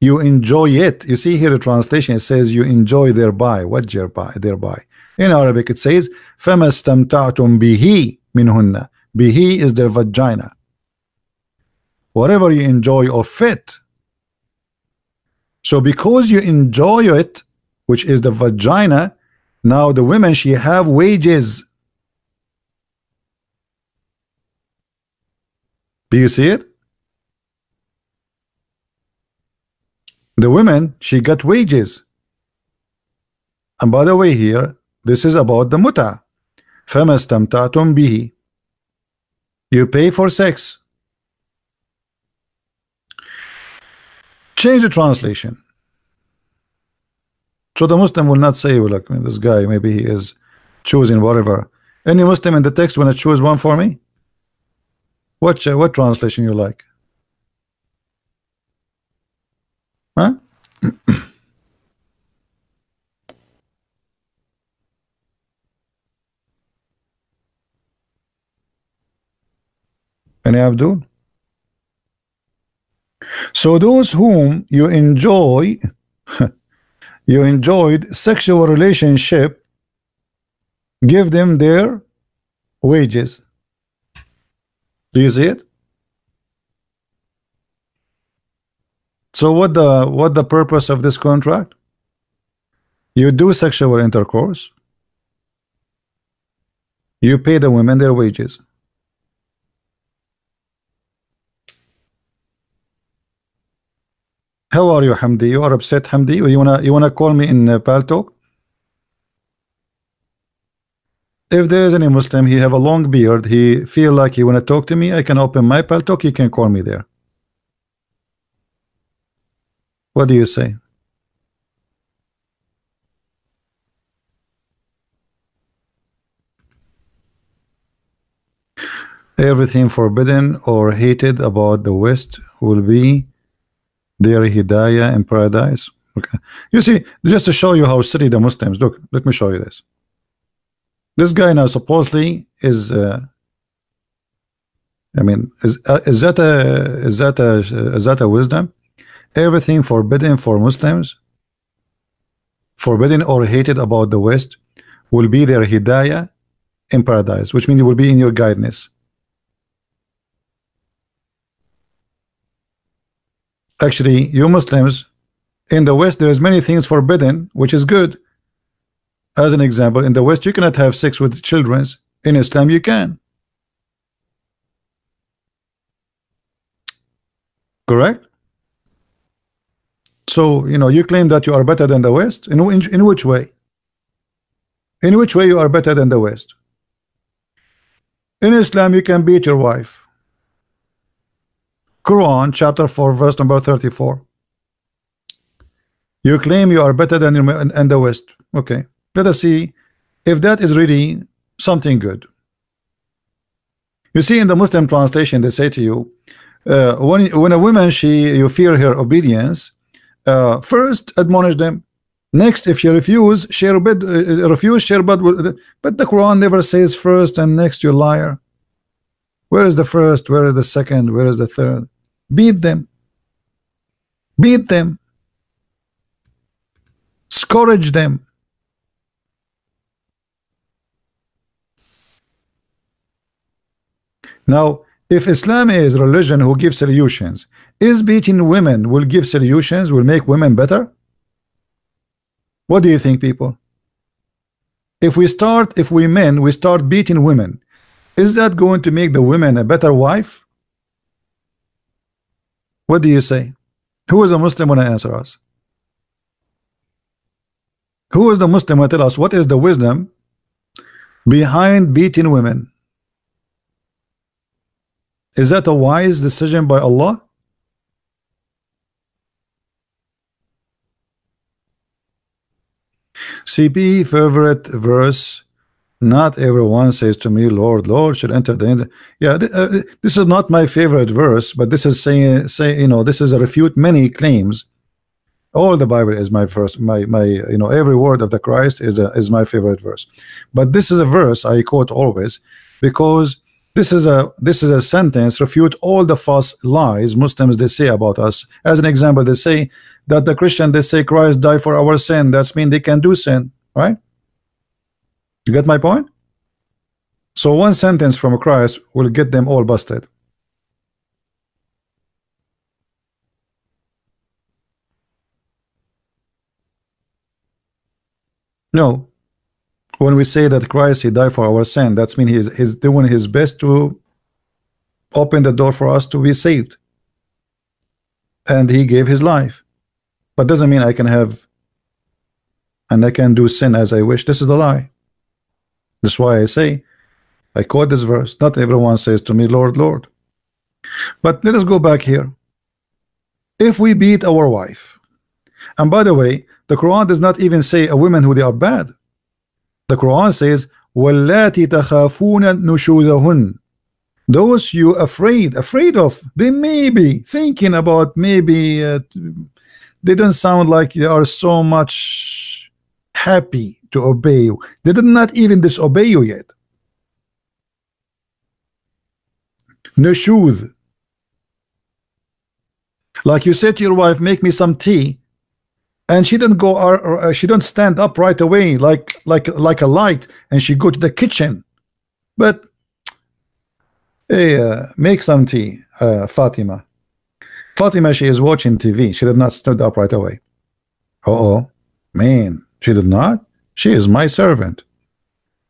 Speaker 1: you enjoy it you see here the translation it says you enjoy thereby what thereby thereby in Arabic it says فَمَا اسْتَمْتَعْتُمْ بِهِ مِنْهُنَّ bihi is their vagina whatever you enjoy of it so because you enjoy it which is the vagina now the women she have wages do you see it the women she got wages and by the way here this is about the muta فما استمتعتم به you pay for sex. Change the translation. So the Muslim will not say well, like this guy maybe he is choosing whatever. Any Muslim in the text want to choose one for me? What uh, what translation you like? Huh [CLEARS THROAT] Any Abdul? So those whom you enjoy, [LAUGHS] you enjoyed sexual relationship, give them their wages. Do you see it? So what the what the purpose of this contract? You do sexual intercourse. You pay the women their wages. How are you, Hamdi? You are upset, Hamdi? You wanna you wanna call me in uh, Paltalk? If there is any Muslim, he have a long beard, he feel like he wanna talk to me, I can open my Paltalk, you can call me there. What do you say? Everything forbidden or hated about the West will be their hidayah in paradise? Okay. You see just to show you how silly the Muslims look let me show you this. This guy now supposedly is uh, I mean is uh, is that a is that a is that a wisdom? Everything forbidden for Muslims forbidden or hated about the West will be their hidayah in paradise which means it will be in your guidance actually you Muslims in the West there is many things forbidden which is good. As an example in the West you cannot have sex with children. In Islam you can. Correct? So you know you claim that you are better than the West. In, in, in which way? In which way you are better than the West? In Islam you can beat your wife Quran chapter 4 verse number 34 you claim you are better than in, the West okay let us see if that is really something good You see, in the Muslim translation, they say to you, uh, when when a woman she you fear her obedience, uh, first admonish them. Next, if you refuse, share bed, uh refuse share bed. But the Quran never says first and next. You liar. Where is the first? Where is the second? Where is the third? Beat them. Beat them. Scourge them. Now, if Islam is religion who gives solutions, is beating women will give solutions, will make women better? What do you think, people? If we start, if we men, we start beating women, is that going to make the women a better wife? What do you say? Who is a Muslim when I answer us? Who is the Muslim who tell us what is the wisdom behind beating women? Is that a wise decision by Allah? CP favorite verse not everyone says to me Lord Lord should enter the end yeah th uh, this is not my favorite verse but this is saying say you know this is a refute many claims all the Bible is my first my my you know every word of the Christ is a, is my favorite verse but this is a verse I quote always because this is a this is a sentence refute all the false lies Muslims they say about us. As an example, they say that the Christian they say Christ died for our sin. That's mean they can do sin, right? You get my point? So one sentence from Christ will get them all busted. No, when we say that Christ he died for our sin that's mean he's, he's doing his best to open the door for us to be saved. And he gave his life. But doesn't mean I can have and I can do sin as I wish. This is the lie that's why I say I quote this verse not everyone says to me Lord Lord but let us go back here if we beat our wife and by the way the Quran does not even say a woman who they are bad the Quran says, وَاللَّاتِ تَخَافُونَ نُشُوزَهُنْ Those you afraid, afraid of, they may be thinking about maybe uh, they don't sound like they are so much happy to obey you. They did not even disobey you yet. Nushuz. Like you said to your wife, make me some tea. And she didn't go or, uh, she didn't stand up right away like like like a light and she go to the kitchen. But hey uh, make some tea uh, Fatima. Fatima she is watching TV she did not stand up right away. Uh oh man she did not she is my servant.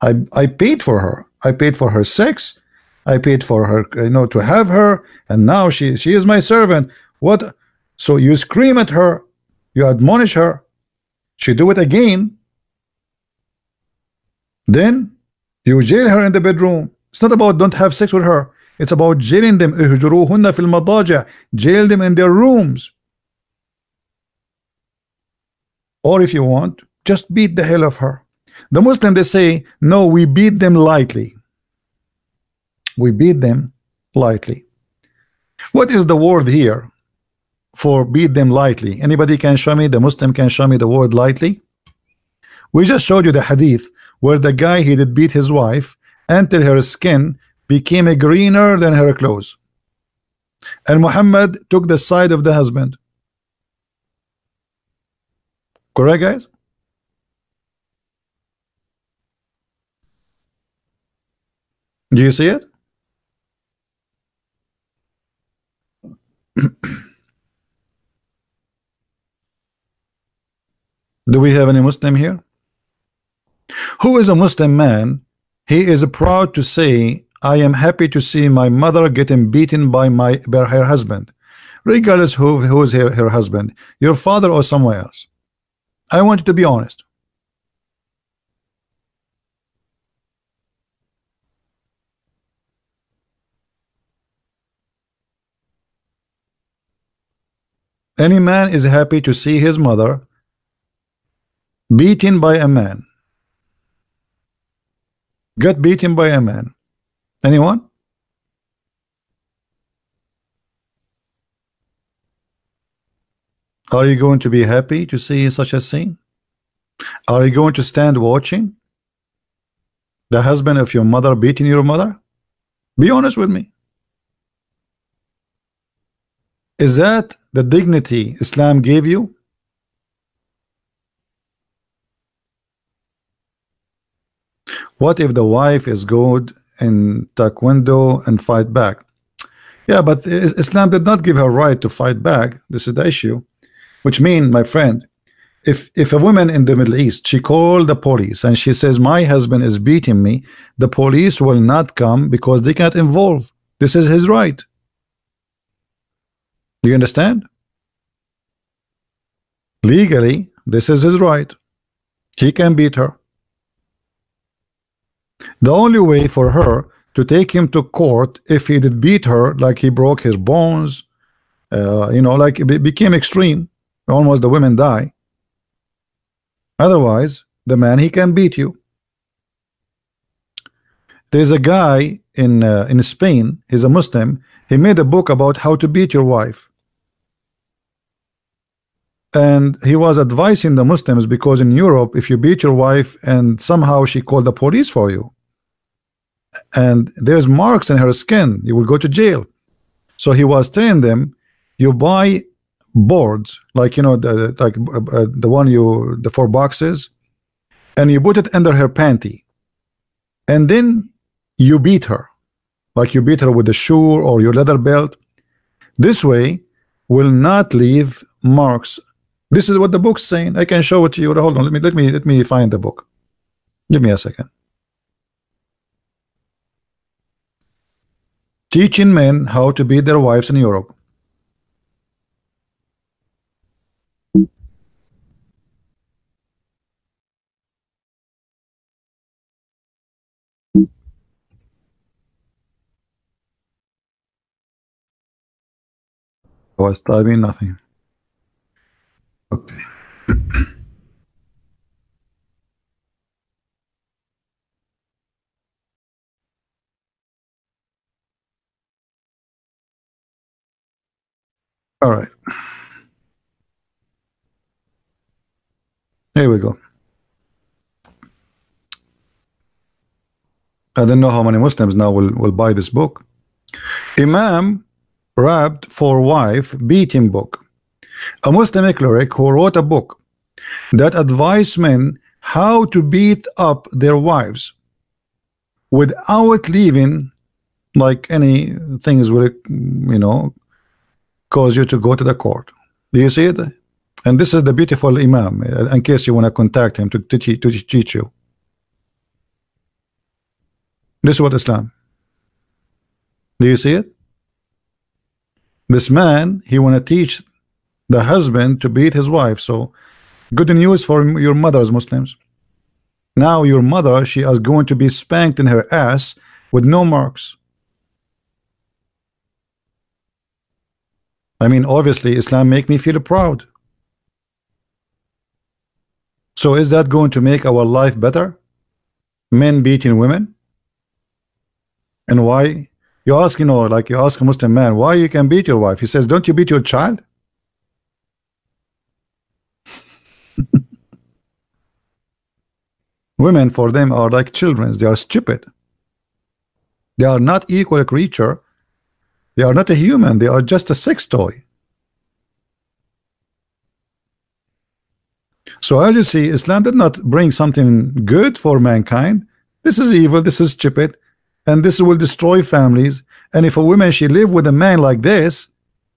Speaker 1: I I paid for her. I paid for her sex. I paid for her you know to have her. And now she she is my servant. What? So you scream at her. You admonish her. She do it again. Then you jail her in the bedroom. It's not about don't have sex with her. It's about jailing them. jail them in their rooms. Or if you want just beat the hell of her. The Muslim they say no we beat them lightly. We beat them lightly. What is the word here for beat them lightly? Anybody can show me? The Muslim can show me the word lightly? We just showed you the hadith where the guy he did beat his wife until her skin became a greener than her clothes. And Muhammad took the side of the husband. Correct guys do you see it [CLEARS THROAT] Do we have any Muslim here? Who is a Muslim man? He is proud to say, I am happy to see my mother getting beaten by my by her husband, regardless who who is her, her husband, your father or somewhere else. I want you to be honest. Any man is happy to see his mother beaten by a man. Get beaten by a man. Anyone? Are you going to be happy to see such a scene? Are you going to stand watching the husband of your mother beating your mother? Be honest with me. Is that the dignity Islam gave you? What if the wife is good in taekwondo and fight back? Yeah, but Islam did not give her right to fight back. This is the issue. Which means, my friend, if if a woman in the Middle East she called the police and she says my husband is beating me, the police will not come because they can't involve. This is his right. Do you understand? Legally, this is his right. He can beat her. The only way for her to take him to court if he did beat her, like he broke his bones, uh, you know, like it became extreme. Almost the women die. Otherwise, the man he can beat you. There's a guy in uh, in Spain. He's a Muslim. He made a book about how to beat your wife. And he was advising the Muslims because in Europe, if you beat your wife and somehow she called the police for you, and there's marks in her skin, you will go to jail. So he was telling them, you buy boards like you know the like uh, the one you the four boxes and you put it under her panty. And then you beat her. Like you beat her with a shoe or your leather belt. This way will not leave marks this is what the book's saying. I can show it to you. Hold on. Let me let me let me find the book. Give me a second. Teaching men how to beat their wives in Europe. Oh, I was typing nothing. Okay. [CLEARS THROAT] All right. Here we go. I don't know how many Muslims now will, will buy this book. Imam Rabbed for wife beating book. A Muslim cleric who wrote a book that advised men how to beat up their wives without leaving like any things will you know cause you to go to the court. Do you see it? And this is the beautiful Imam in case you want to contact him to, to, to teach you. This is what Islam. Do you see it? This man, he want to teach the husband to beat his wife. So good news for your mothers, Muslims. Now your mother, she is going to be spanked in her ass with no marks. I mean, obviously, Islam make me feel proud. So is that going to make our life better? Men beating women? And why you ask, you know, like you ask a Muslim man, why you can beat your wife? He says, don't you beat your child? Women for them are like children. They are stupid. They are not equal creature. They are not a human. They are just a sex toy. So as you see, Islam did not bring something good for mankind. This is evil. This is stupid and this will destroy families and if a woman she live with a man like this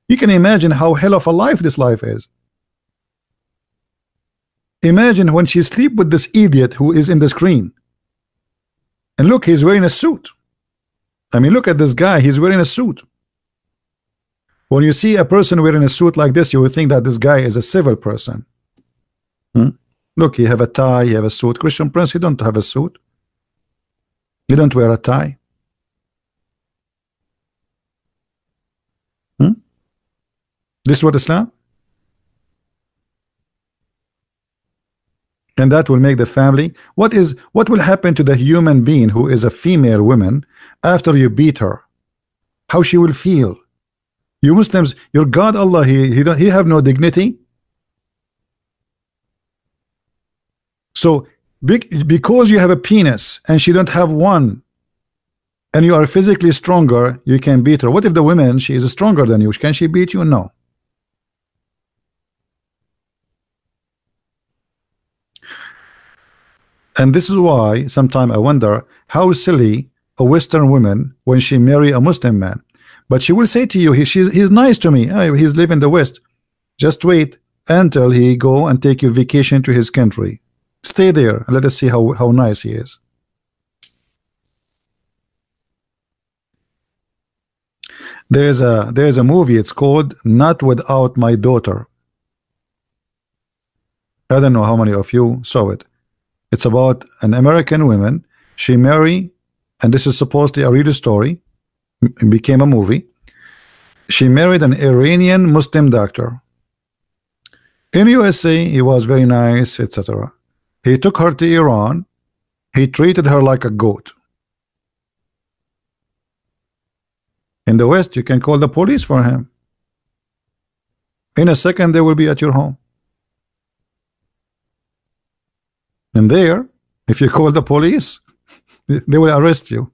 Speaker 1: you can imagine how hell of a life this life is imagine when she sleep with this idiot who is in the screen. And look he's wearing a suit. I mean look at this guy he's wearing a suit. When you see a person wearing a suit like this you would think that this guy is a civil person. Hmm? look you have a tie you have a suit. Christian Prince you don't have a suit. You don't wear a tie. This is what Islam? and that will make the family what is what will happen to the human being who is a female woman after you beat her? How she will feel? You Muslims your God Allah he he, don't, he have no dignity. So because you have a penis and she don't have one and you are physically stronger you can beat her. What if the woman she is stronger than you? Can she beat you? No. And this is why sometimes I wonder how silly a Western woman when she marry a Muslim man. But she will say to you he, she's, he's nice to me. Ah, he's living the West. Just wait until he go and take you vacation to his country. Stay there and let us see how, how nice he is. There's a there's a movie it's called not without my daughter. I don't know how many of you saw it it's about an American woman. She married and this is supposedly a real story. Became a movie. She married an Iranian Muslim doctor. In USA he was very nice etc he took her to Iran. He treated her like a goat. In the West, you can call the police for him. In a second, they will be at your home. And there, if you call the police, [LAUGHS] they will arrest you.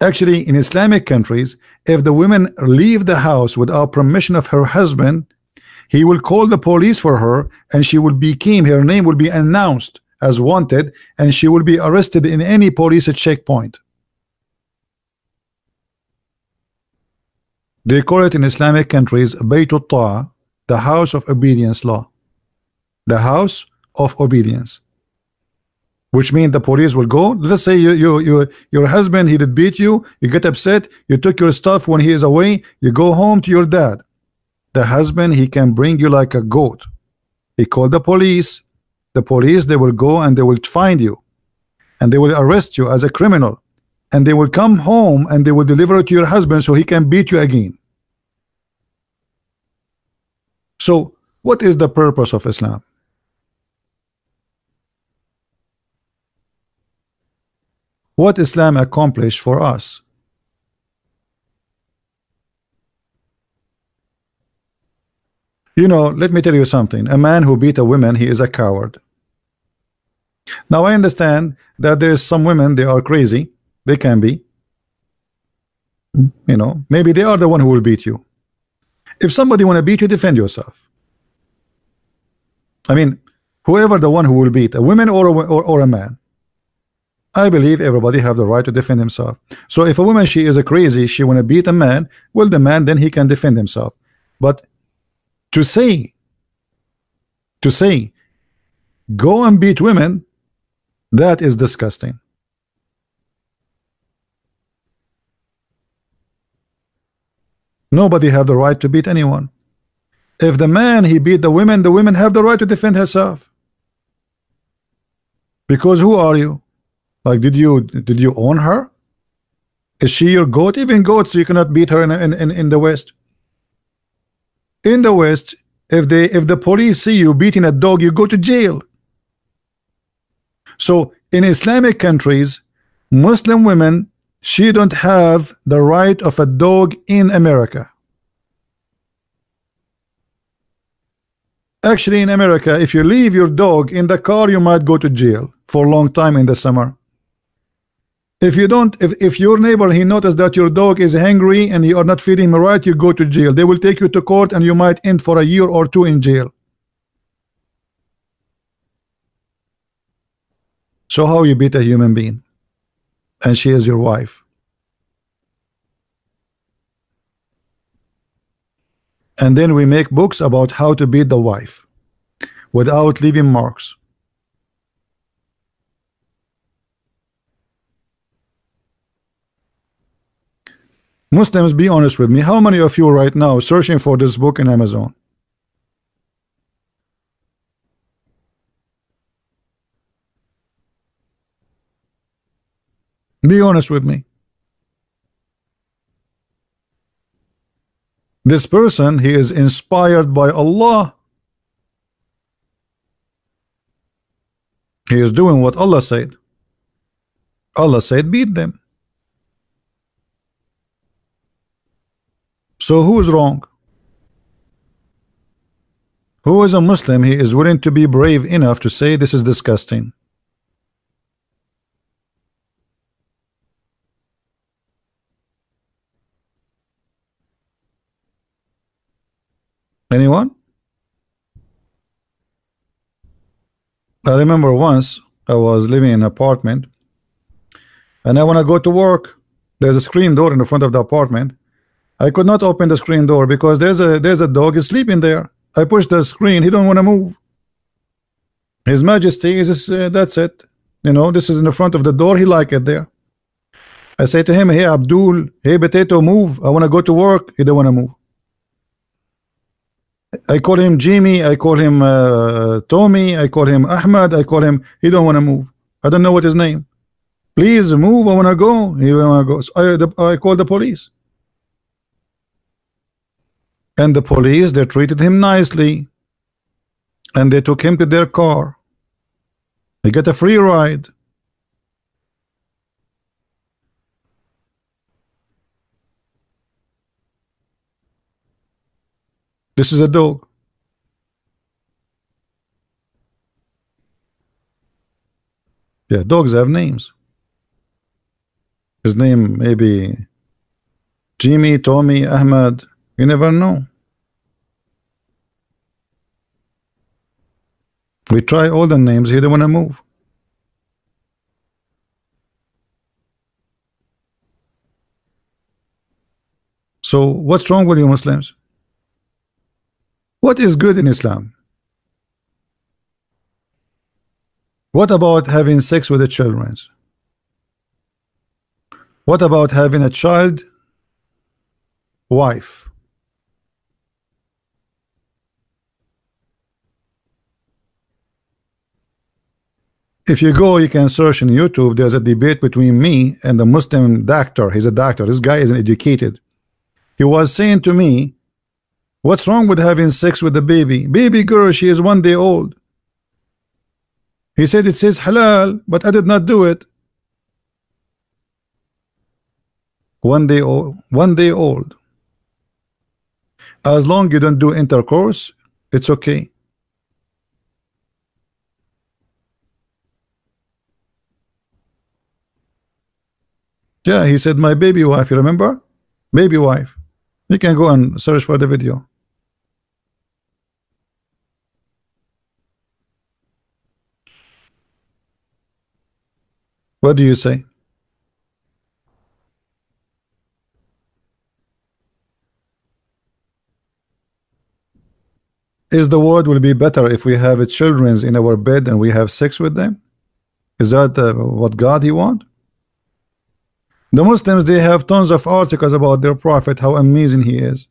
Speaker 1: Actually, in Islamic countries, if the woman leave the house without permission of her husband, he will call the police for her and she will become her name will be announced as wanted and she will be arrested in any police checkpoint. They call it in Islamic countries Baytut the house of obedience law. The house of obedience. Which means the police will go. Let's say you, you, you, your husband, he did beat you, you get upset, you took your stuff when he is away, you go home to your dad. The husband, he can bring you like a goat. He called the police. The police, they will go and they will find you. And they will arrest you as a criminal and they will come home and they will deliver it to your husband so he can beat you again so what is the purpose of Islam what Islam accomplished for us you know let me tell you something a man who beat a woman he is a coward now I understand that there's some women they are crazy they can be. You know, maybe they are the one who will beat you. If somebody want to beat you, defend yourself. I mean, whoever the one who will beat, a woman or a, or, or a man. I believe everybody have the right to defend himself. So if a woman she is a crazy, she want to beat a man, well the man then he can defend himself. But to say, to say, go and beat women, that is disgusting. Nobody have the right to beat anyone. If the man he beat the women, the women have the right to defend herself. Because who are you? Like, did you did you own her? Is she your goat? Even goats, you cannot beat her in in in, in the West. In the West, if they if the police see you beating a dog, you go to jail. So in Islamic countries, Muslim women she don't have the right of a dog in America. Actually, in America, if you leave your dog in the car, you might go to jail for a long time in the summer. If you don't, if, if your neighbor he noticed that your dog is hungry and you are not feeding him right, you go to jail. They will take you to court and you might end for a year or two in jail. So how you beat a human being? and she is your wife. And then we make books about how to beat the wife without leaving marks. Muslims, be honest with me. How many of you right now searching for this book in Amazon? Be honest with me. This person, he is inspired by Allah. He is doing what Allah said. Allah said, beat them. So who is wrong? Who is a Muslim? He is willing to be brave enough to say this is disgusting. Anyone? I remember once I was living in an apartment and I want to go to work. There's a screen door in the front of the apartment. I could not open the screen door because there's a there's a dog sleeping there. I push the screen. He don't want to move. His Majesty is uh, that's it. You know, this is in the front of the door. He like it there. I say to him, "Hey Abdul, hey Potato, move. I want to go to work." He don't want to move. I call him Jimmy. I call him uh, Tommy. I call him Ahmad. I call him. He don't want to move. I don't know what his name. Please move. I want to go. He want to go. So I, the, I call the police. And the police, they treated him nicely. And they took him to their car. He got a free ride. This is a dog. Yeah, dogs have names. His name maybe Jimmy, Tommy, Ahmed. You never know. We try all the names. He don't want to move. So what's wrong with you Muslims? What is good in Islam? What about having sex with the children? What about having a child wife? If you go, you can search in YouTube. There's a debate between me and the Muslim doctor. He's a doctor. This guy isn't educated. He was saying to me, What's wrong with having sex with the baby? Baby girl, she is one day old. He said it says halal, but I did not do it. One day old, one day old. As long you don't do intercourse, it's okay. Yeah, he said my baby wife, you remember? Baby wife. You can go and search for the video. What do you say? Is the world will be better if we have children in our bed and we have sex with them? Is that uh, what God he want? The Muslims they have tons of articles about their prophet how amazing he is.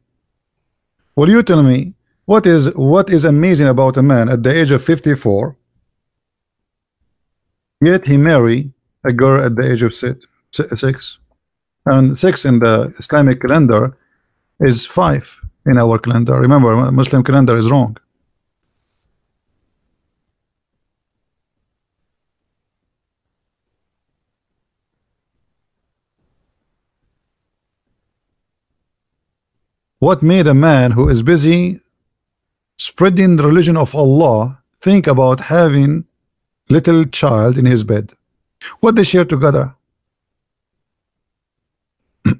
Speaker 1: Will you tell me what is what is amazing about a man at the age of 54 yet he marry a girl at the age of six, and six in the Islamic calendar is five in our calendar. Remember, Muslim calendar is wrong. What made a man who is busy spreading the religion of Allah think about having little child in his bed? What they share together. [COUGHS]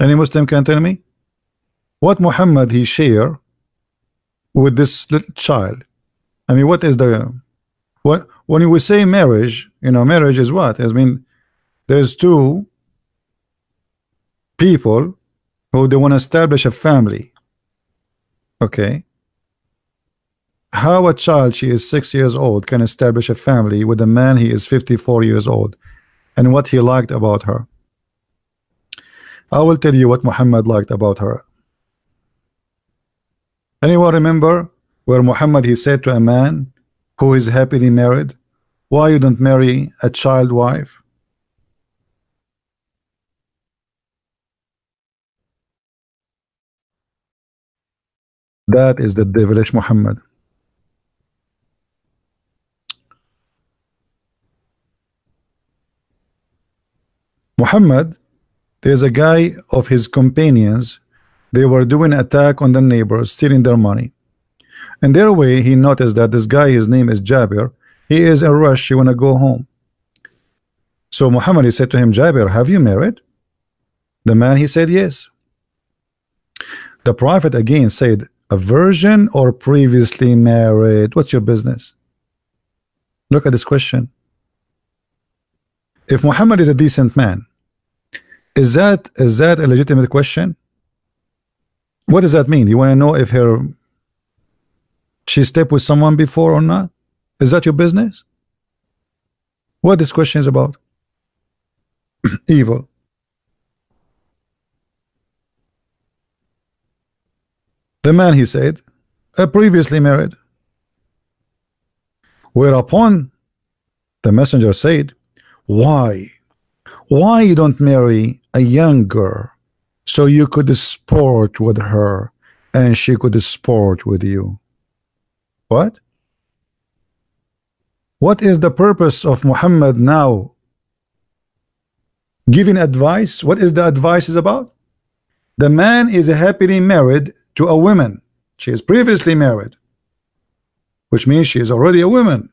Speaker 1: Any Muslim can tell me what Muhammad he share with this little child. I mean, what is the what when we say marriage? You know, marriage is what? I mean, there's two people who they want to establish a family. Okay, how a child she is six years old can establish a family with a man he is 54 years old and what he liked about her I will tell you what Muhammad liked about her anyone remember where Muhammad he said to a man who is happily married why you don't marry a child wife? That is the devilish Muhammad. Muhammad there's a guy of his companions. They were doing attack on the neighbors stealing their money. And their way he noticed that this guy his name is Jabir he is in rush. He wanna go home. So Muhammad he said to him Jabir have you married? The man he said yes. The prophet again said a virgin or previously married? What's your business? Look at this question. If Muhammad is a decent man is that is that a legitimate question? What does that mean? You want to know if her she slept with someone before or not is that your business? What this question is about? [CLEARS THROAT] Evil. The man he said a previously married. Whereupon the messenger said why? Why you don't marry a young girl so you could sport with her and she could sport with you? What what is the purpose of Muhammad now giving advice what is the advice is about the man is happily married to a woman she is previously married which means she is already a woman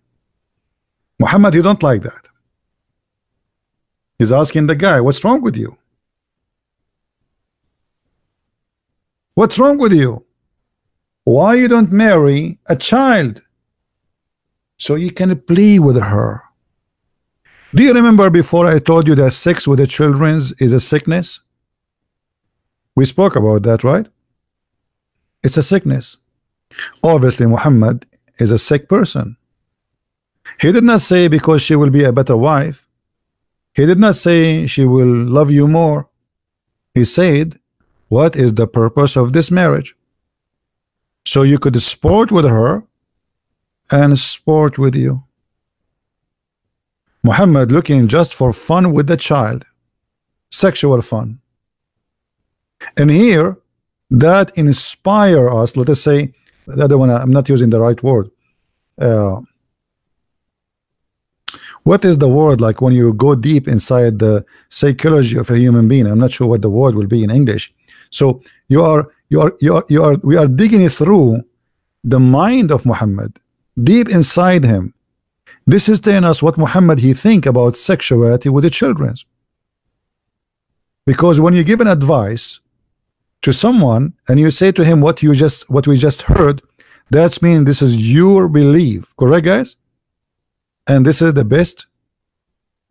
Speaker 1: Muhammad you don't like that He's asking the guy, what's wrong with you? What's wrong with you? Why you don't marry a child? So you can play with her. Do you remember before I told you that sex with the children is a sickness? We spoke about that, right? It's a sickness. Obviously, Muhammad is a sick person. He did not say because she will be a better wife. He did not say she will love you more. He said, what is the purpose of this marriage? So you could sport with her and sport with you. Muhammad looking just for fun with the child. Sexual fun. And here, that inspire us, let us say, the other one, I'm not using the right word. Uh, what is the word like when you go deep inside the psychology of a human being I'm not sure what the word will be in English so you are you are you are, you are we are digging through the mind of Muhammad deep inside him. This is telling us what Muhammad he think about sexuality with the children. Because when you give an advice to someone and you say to him what you just what we just heard that's mean this is your belief. Correct guys? And this is the best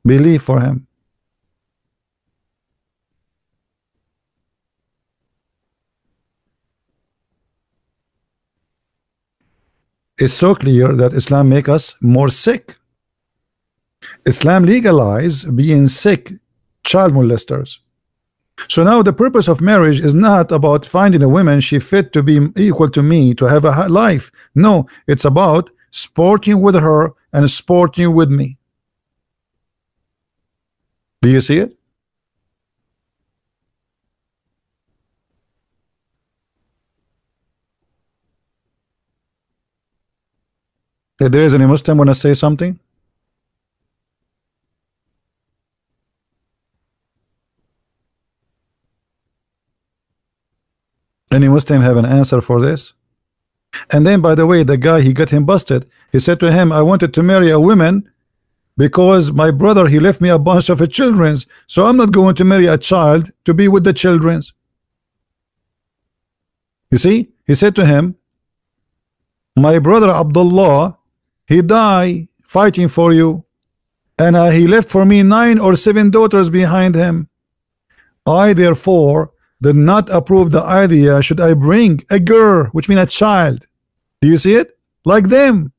Speaker 1: belief for him it's so clear that Islam make us more sick Islam legalize being sick child molesters so now the purpose of marriage is not about finding a woman she fit to be equal to me to have a life no it's about sporting with her and sporting with me. Do you see it? If there is any Muslim want to say something? Any Muslim have an answer for this? And then, by the way, the guy he got him busted. He said to him, "I wanted to marry a woman because my brother he left me a bunch of childrens, so I'm not going to marry a child to be with the childrens." You see, he said to him, "My brother Abdullah, he died fighting for you, and uh, he left for me nine or seven daughters behind him. I therefore." did not approve the idea should I bring a girl which means a child do you see it like them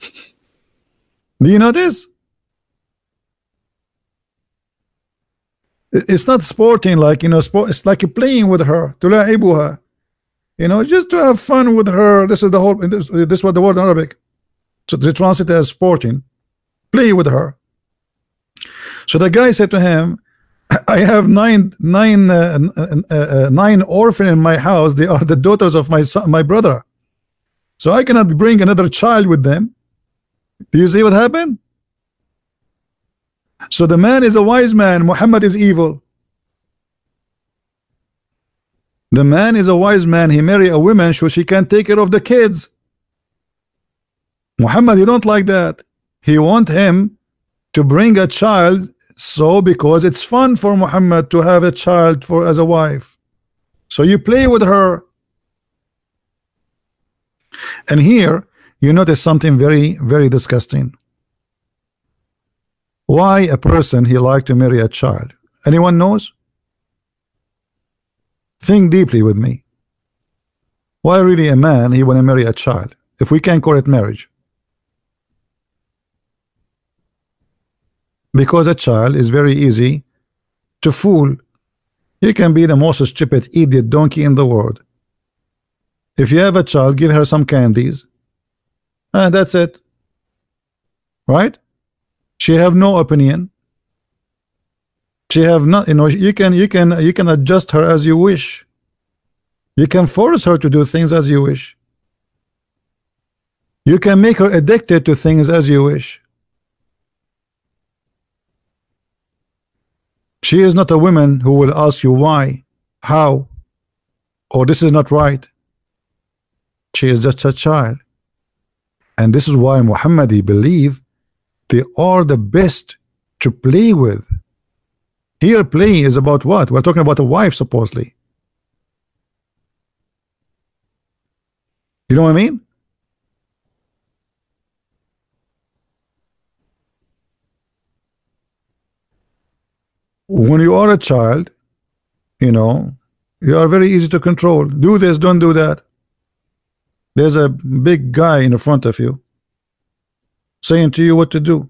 Speaker 1: [LAUGHS] do you notice it's not sporting like you know sport it's like you're playing with her تلاعبها you know just to have fun with her this is the whole this, this is what the word in Arabic so they translate as sporting play with her so the guy said to him I have nine nine uh, uh, uh, nine orphan in my house. They are the daughters of my son, my brother. So I cannot bring another child with them. Do you see what happened? So the man is a wise man. Muhammad is evil. The man is a wise man. He marry a woman so she can take care of the kids. Muhammad, he don't like that. He want him to bring a child so because it's fun for Muhammad to have a child for as a wife. So you play with her. And here you notice something very, very disgusting. Why a person he like to marry a child? Anyone knows? Think deeply with me. Why really a man he want to marry a child? If we can call it marriage. Because a child is very easy to fool. You can be the most stupid idiot donkey in the world. If you have a child, give her some candies. And that's it. Right? She have no opinion she have not you know you can you can you can adjust her as you wish you can force her to do things as you wish you can make her addicted to things as you wish she is not a woman who will ask you why how or this is not right she is just a child and this is why Muhammadi believe they are the best to play with here playing is about what? We're talking about a wife supposedly. You know what I mean? When you are a child, you know, you are very easy to control. Do this, don't do that. There's a big guy in the front of you saying to you what to do.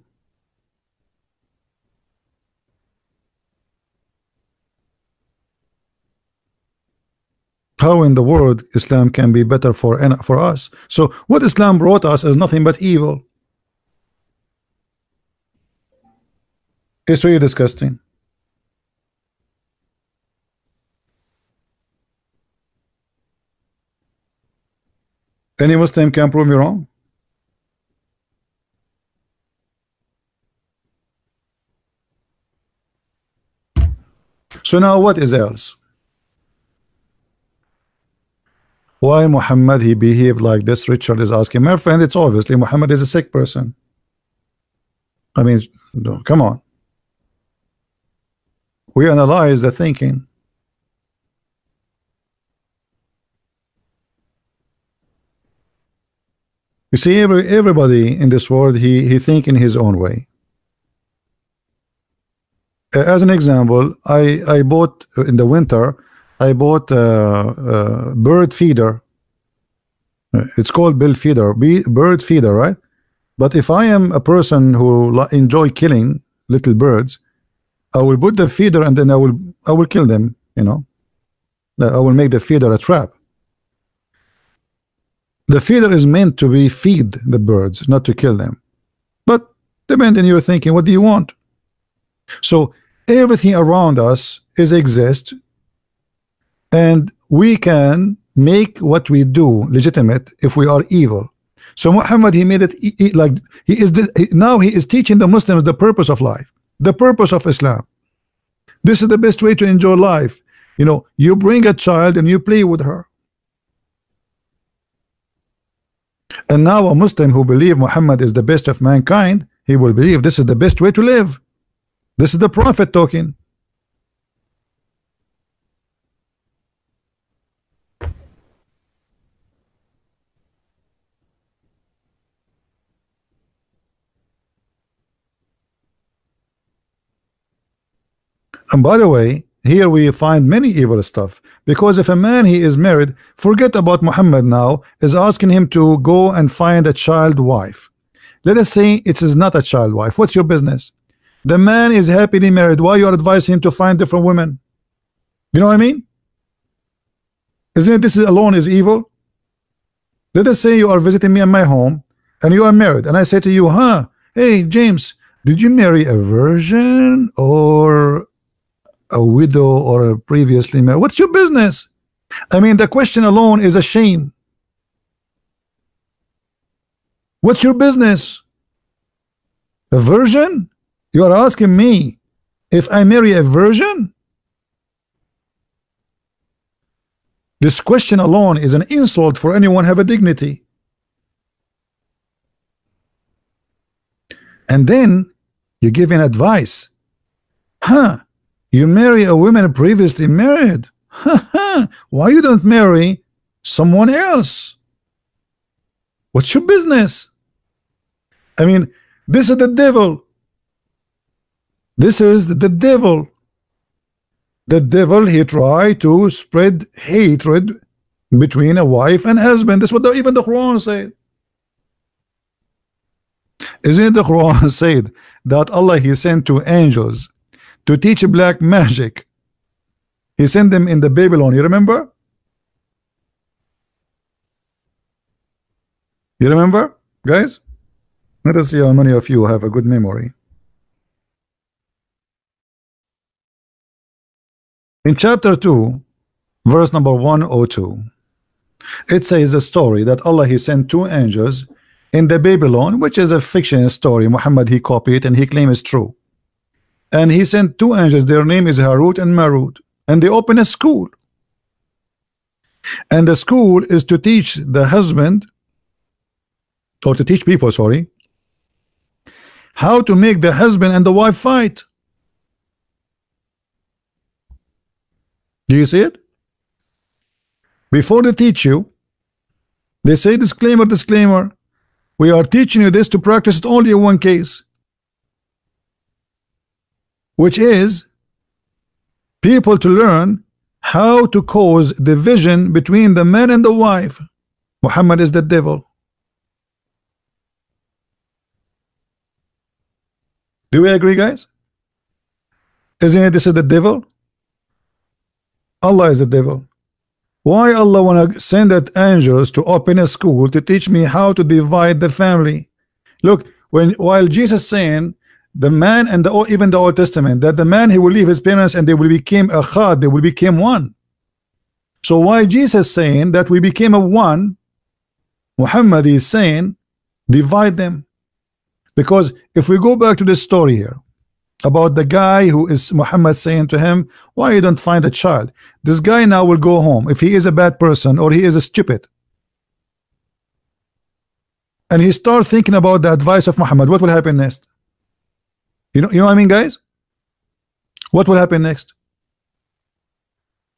Speaker 1: how in the world Islam can be better for for us so what Islam brought us is nothing but evil it's really disgusting any Muslim can prove me wrong? So now what is else? Why Muhammad he behaved like this? Richard is asking. My friend it's obviously Muhammad is a sick person. I mean no, come on. We analyze the thinking you see every everybody in this world he he think in his own way as an example I I bought in the winter I bought a, a bird feeder. It's called bill feeder, bird feeder, right? But if I am a person who enjoy killing little birds, I will put the feeder and then I will I will kill them. You know, I will make the feeder a trap. The feeder is meant to be feed the birds, not to kill them. But depending, you're thinking, what do you want? So everything around us is exist and we can make what we do legitimate if we are evil so Muhammad he made it he, he, like he is he, now he is teaching the Muslims the purpose of life the purpose of Islam this is the best way to enjoy life you know you bring a child and you play with her and now a Muslim who believe Muhammad is the best of mankind he will believe this is the best way to live. This is the prophet talking. And by the way, here we find many evil stuff because if a man he is married, forget about Muhammad now, is asking him to go and find a child wife. Let us say it is not a child wife. What's your business? The man is happily married. Why you are advising him to find different women? You know what I mean? Isn't it this alone is evil? Let us say you are visiting me in my home and you are married and I say to you, huh, hey James, did you marry a virgin or a widow or a previously married. What's your business? I mean, the question alone is a shame. What's your business? A virgin? You are asking me if I marry a virgin? This question alone is an insult for anyone have a dignity. And then you give an advice. Huh? You marry a woman previously married. Why you don't marry someone else? What's your business? I mean, this is the devil. This is the devil. The devil, he tried to spread hatred between a wife and husband. That's what even the Quran said. Isn't the Quran [LAUGHS] said that Allah he sent two angels to teach black magic. He sent them in the Babylon. You remember? You remember guys? Let us see how many of you have a good memory. In chapter 2 verse number 102 it says a story that Allah he sent two angels in the Babylon which is a fiction story. Muhammad he copied and he claimed is true and he sent two angels their name is Harut and Marut and they open a school. And the school is to teach the husband or to teach people sorry how to make the husband and the wife fight. Do you see it? Before they teach you they say disclaimer disclaimer we are teaching you this to practice it only in one case which is people to learn how to cause division between the man and the wife. Muhammad is the devil. Do we agree guys? Isn't it this is the devil? Allah is the devil. Why Allah wanna send that angels to open a school to teach me how to divide the family? Look when while Jesus saying the man and the even the Old Testament that the man he will leave his parents and they will become a chad they will become one. So why Jesus saying that we became a one Muhammad is saying divide them. Because if we go back to this story here about the guy who is Muhammad saying to him why you don't find a child? This guy now will go home if he is a bad person or he is a stupid. And he start thinking about the advice of Muhammad. What will happen next you know you know what I mean guys? What will happen next?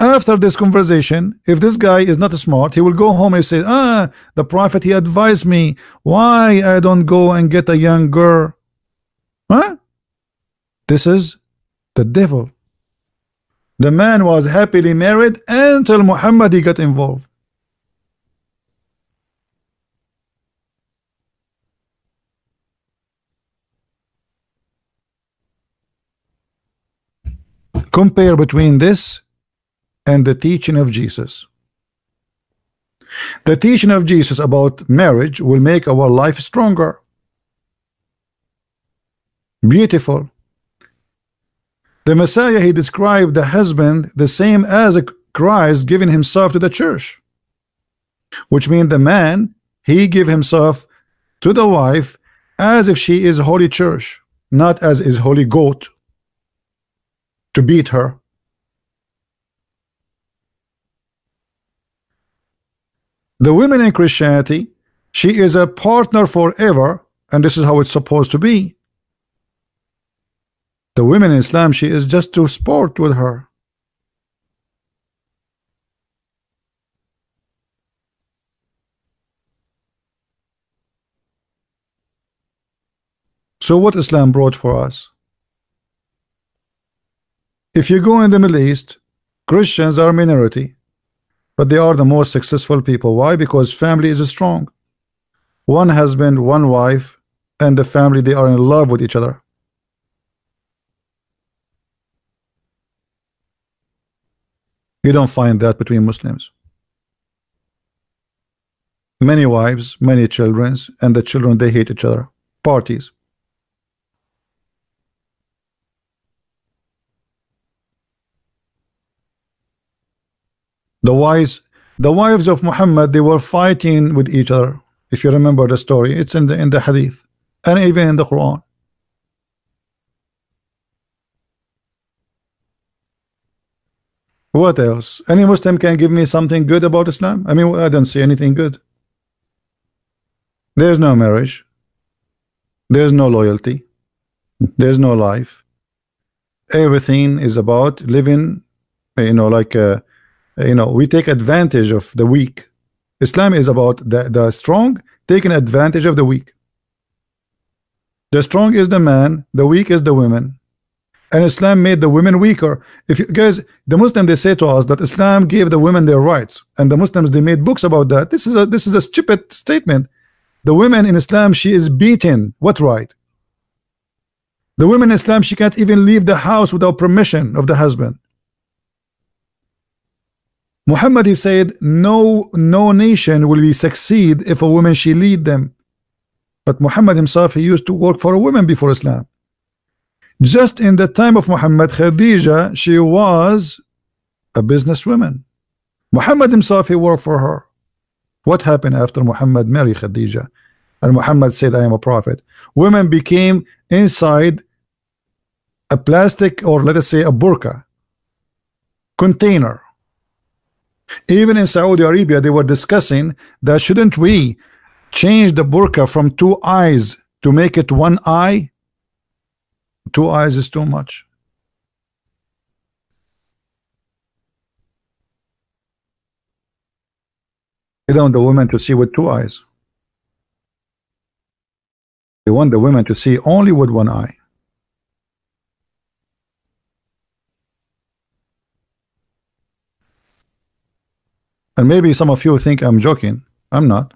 Speaker 1: After this conversation if this guy is not smart he will go home and say ah the prophet he advised me. Why I don't go and get a young girl? Huh? This is the devil. The man was happily married until Muhammad he got involved. Compare between this and the teaching of Jesus. The teaching of Jesus about marriage will make our life stronger, beautiful, the Messiah, he described the husband the same as Christ giving himself to the church. Which means the man, he give himself to the wife as if she is holy church, not as is holy goat to beat her. The woman in Christianity, she is a partner forever, and this is how it's supposed to be. The women in Islam, she is just to sport with her. So what Islam brought for us? If you go in the Middle East, Christians are minority, but they are the most successful people. Why? Because family is strong. One husband, one wife, and the family, they are in love with each other. You don't find that between Muslims. Many wives, many children, and the children they hate each other. Parties. The wives, the wives of Muhammad, they were fighting with each other. If you remember the story, it's in the in the Hadith and even in the Quran. What else? Any Muslim can give me something good about Islam? I mean, I don't see anything good. There's no marriage. There's no loyalty. There's no life. Everything is about living, you know, like, uh, Uh, you know, we take advantage of the weak. Islam is about the, the strong taking advantage of the weak. The strong is the man, the weak is the women. And Islam made the women weaker. If you guys, the Muslim they say to us that Islam gave the women their rights, and the Muslims they made books about that. This is a this is a stupid statement. The women in Islam, she is beaten. What right? The women in Islam, she can't even leave the house without permission of the husband. Muhammad he said, no no nation will be succeed if a woman she lead them. But Muhammad himself, he used to work for a woman before Islam. Just in the time of Muhammad, Khadija, she was a businesswoman. Muhammad himself, he worked for her. What happened after Muhammad married Khadija? And Muhammad said, I am a prophet. Women became inside a plastic or let us say a burqa container. Even in Saudi Arabia, they were discussing that shouldn't we change the burqa from two eyes to make it one eye? Two eyes is too much. They don't want the women to see with two eyes. They want the women to see only with one eye. And maybe some of you think I'm joking. I'm not.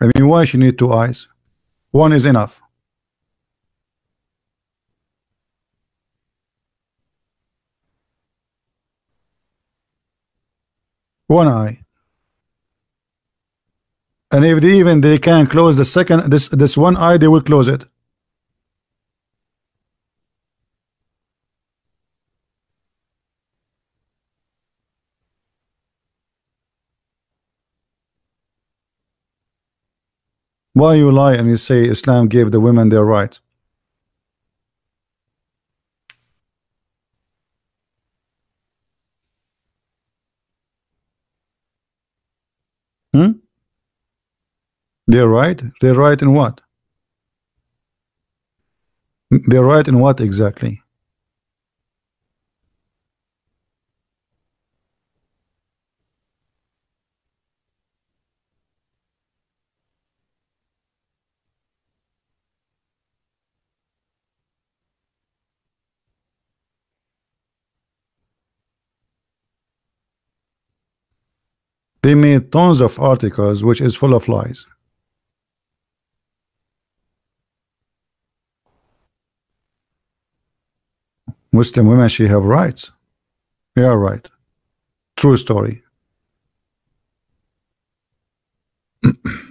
Speaker 1: I mean, why she need two eyes? One is enough. One eye. And if they even they can close the second this this one eye, they will close it. Why you lie and you say Islam gave the women their right? Hmm? They're right? They're right in what? They're right in what exactly? They made tons of articles which is full of lies. Muslim women she have rights. You are right. True story. [CLEARS THROAT]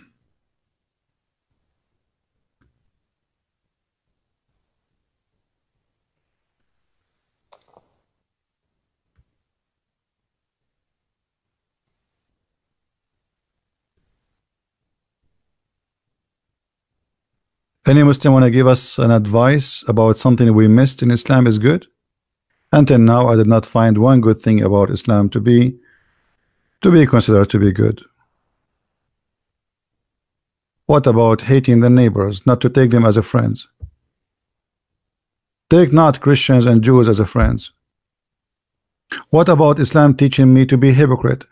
Speaker 1: Any Muslim want to give us an advice about something we missed in Islam is good? Until now, I did not find one good thing about Islam to be to be considered to be good. What about hating the neighbors, not to take them as a friends? Take not Christians and Jews as a friends. What about Islam teaching me to be hypocrite?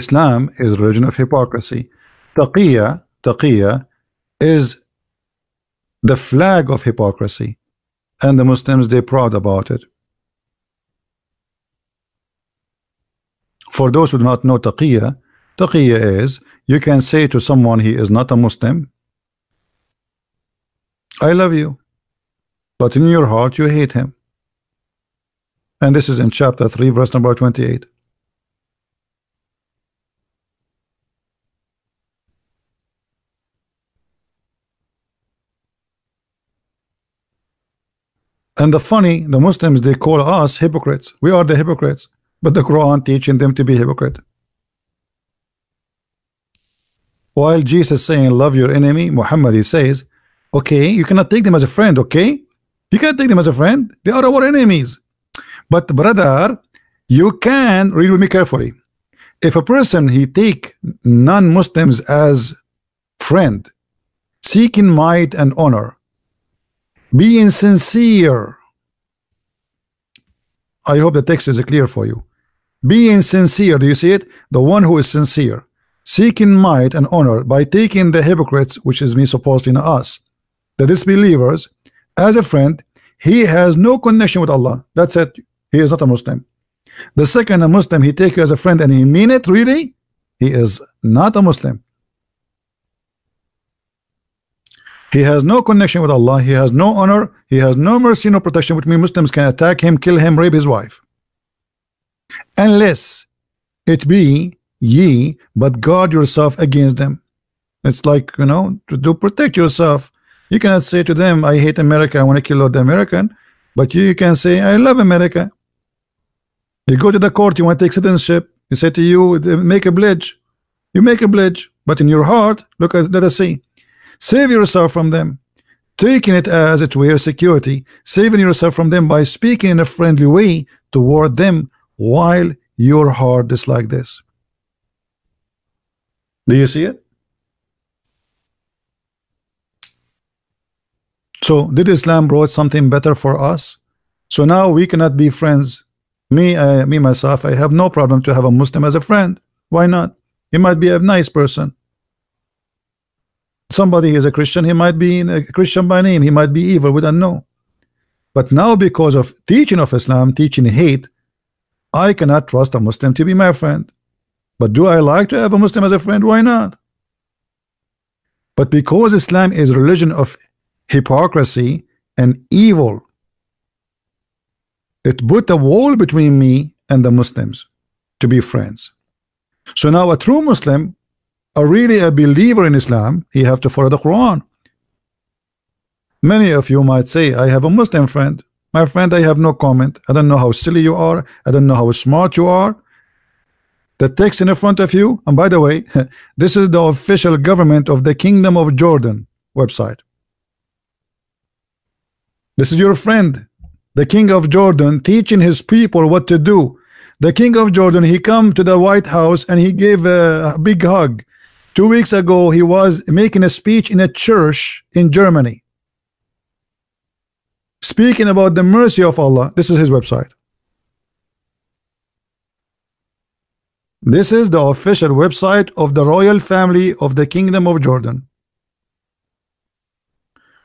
Speaker 1: Islam is religion of hypocrisy. Taqiyya, taqiyya is the flag of hypocrisy. And the Muslims, they're proud about it. For those who do not know taqiyya, taqiyya is you can say to someone he is not a Muslim, I love you, but in your heart you hate him. And this is in chapter 3, verse number 28. And the funny, the Muslims, they call us hypocrites. We are the hypocrites. But the Quran teaching them to be hypocrite. While Jesus saying, love your enemy, Muhammad, he says, okay, you cannot take them as a friend, okay? You cannot take them as a friend. They are our enemies. But brother, you can, read with me carefully. If a person, he take non-Muslims as friend, seeking might and honor, being sincere. I hope the text is clear for you. Being sincere, do you see it? The one who is sincere, seeking might and honor by taking the hypocrites, which is me supposedly us, the disbelievers, as a friend, he has no connection with Allah. That's it. He is not a Muslim. The second a Muslim, he take you as a friend and he mean it really, he is not a Muslim. He has no connection with Allah. He has no honor. He has no mercy, no protection, which means Muslims can attack him, kill him, rape his wife. Unless it be ye, but guard yourself against them. It's like, you know, to, to protect yourself. You cannot say to them, I hate America, I want to kill all the American. But you can say, I love America. You go to the court, you want to take citizenship. You say to you, make a pledge. You make a pledge, but in your heart, look at, let us see. Save yourself from them, taking it as it were security, saving yourself from them by speaking in a friendly way toward them while your heart is like this. Do you see it? So did Islam brought something better for us? So now we cannot be friends. Me, I, me myself, I have no problem to have a Muslim as a friend. Why not? He might be a nice person somebody is a Christian, he might be a Christian by name, he might be evil, we don't know. But now, because of teaching of Islam, teaching hate, I cannot trust a Muslim to be my friend. But do I like to have a Muslim as a friend? Why not? But because Islam is a religion of hypocrisy and evil, it put a wall between me and the Muslims to be friends. So now a true Muslim are really a believer in Islam, he have to follow the Quran. Many of you might say, I have a Muslim friend. My friend, I have no comment. I don't know how silly you are. I don't know how smart you are. The text in front of you, and by the way, [LAUGHS] this is the official government of the Kingdom of Jordan website. This is your friend, the King of Jordan, teaching his people what to do. The King of Jordan, he come to the White House and he gave a big hug Two weeks ago, he was making a speech in a church in Germany, speaking about the mercy of Allah. This is his website. This is the official website of the royal family of the Kingdom of Jordan,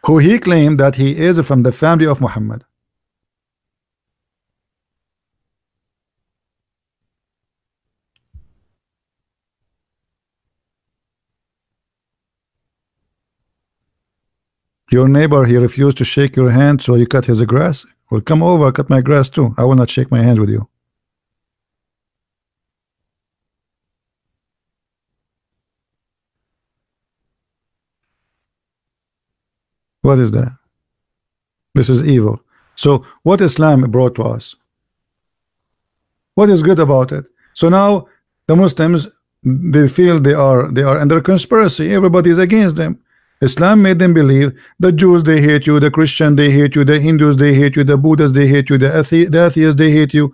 Speaker 1: who he claimed that he is from the family of Muhammad. Your neighbor, he refused to shake your hand, so you cut his grass. Well, come over, cut my grass too. I will not shake my hand with you. What is that? This is evil. So what Islam brought to us? What is good about it? So now the Muslims they feel they are they are under conspiracy. Everybody is against them. Islam made them believe the Jews they hate you, the Christian they hate you, the Hindus they hate you, the Buddhists they hate you, the, athe the atheists they hate you,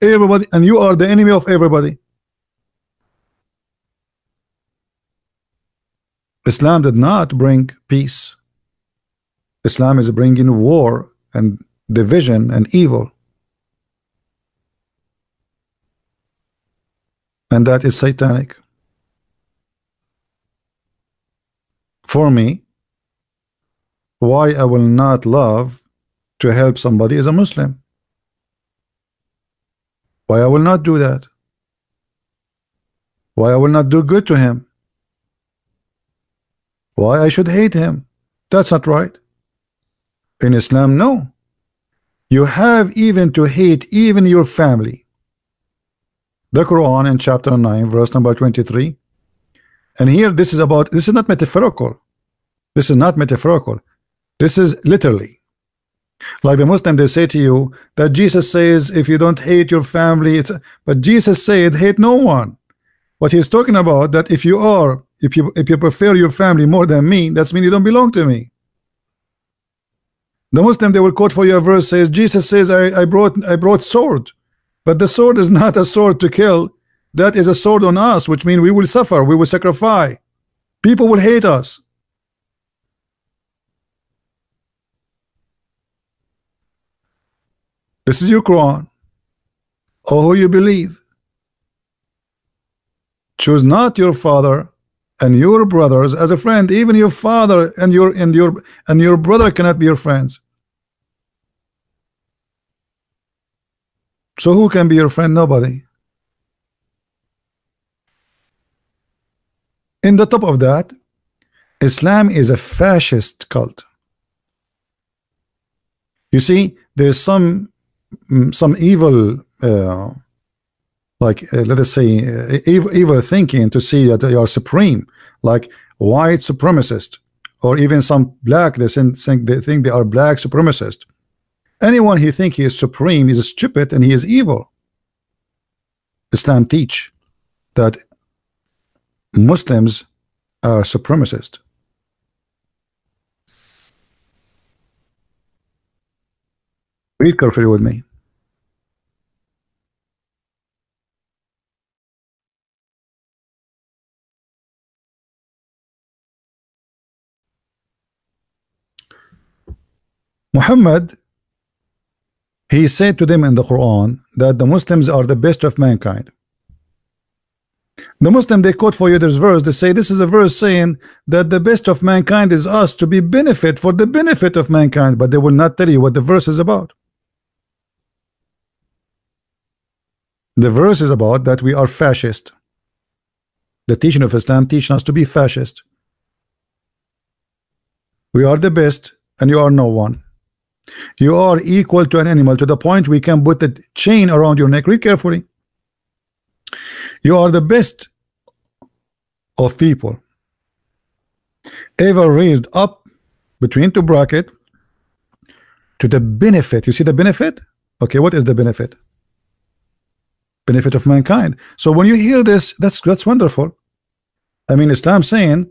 Speaker 1: everybody, and you are the enemy of everybody. Islam did not bring peace. Islam is bringing war and division and evil. And that is satanic. For me why I will not love to help somebody as a Muslim. Why I will not do that? Why I will not do good to him? Why I should hate him? That's not right. In Islam no. You have even to hate even your family. The Quran in chapter 9 verse number 23 and here this is about this is not metaphorical. This is not metaphorical. This is literally. Like the Muslim, they say to you that Jesus says if you don't hate your family, it's but Jesus said hate no one. What he's talking about that if you are if you if you prefer your family more than me, that's mean you don't belong to me. The Muslim they will quote for you a verse says Jesus says I, I brought I brought sword, but the sword is not a sword to kill. That is a sword on us, which means we will suffer, we will sacrifice. People will hate us. This is your Quran. Or who you believe. Choose not your father and your brothers as a friend. Even your father and your and your and your brother cannot be your friends. So who can be your friend? Nobody. In the top of that, Islam is a fascist cult. You see, there's some mm, some evil uh, like uh, let us say uh, evil, evil thinking to see that they are supreme like white supremacist or even some black they think they think they are black supremacist anyone who think he is supreme is stupid and he is evil Islam teach that Muslims are supremacist. Read carefully with me. Muhammad he said to them in the Quran that the Muslims are the best of mankind the Muslim they quote for you this verse. They say this is a verse saying that the best of mankind is us to be benefit for the benefit of mankind but they will not tell you what the verse is about. The verse is about that we are fascist. The teaching of Islam teaching us to be fascist. We are the best and you are no one. You are equal to an animal to the point we can put a chain around your neck. Read carefully. You are the best of people ever raised up between two bracket to the benefit. You see the benefit? Okay, what is the benefit? Benefit of mankind. So when you hear this, that's that's wonderful. I mean, Islam saying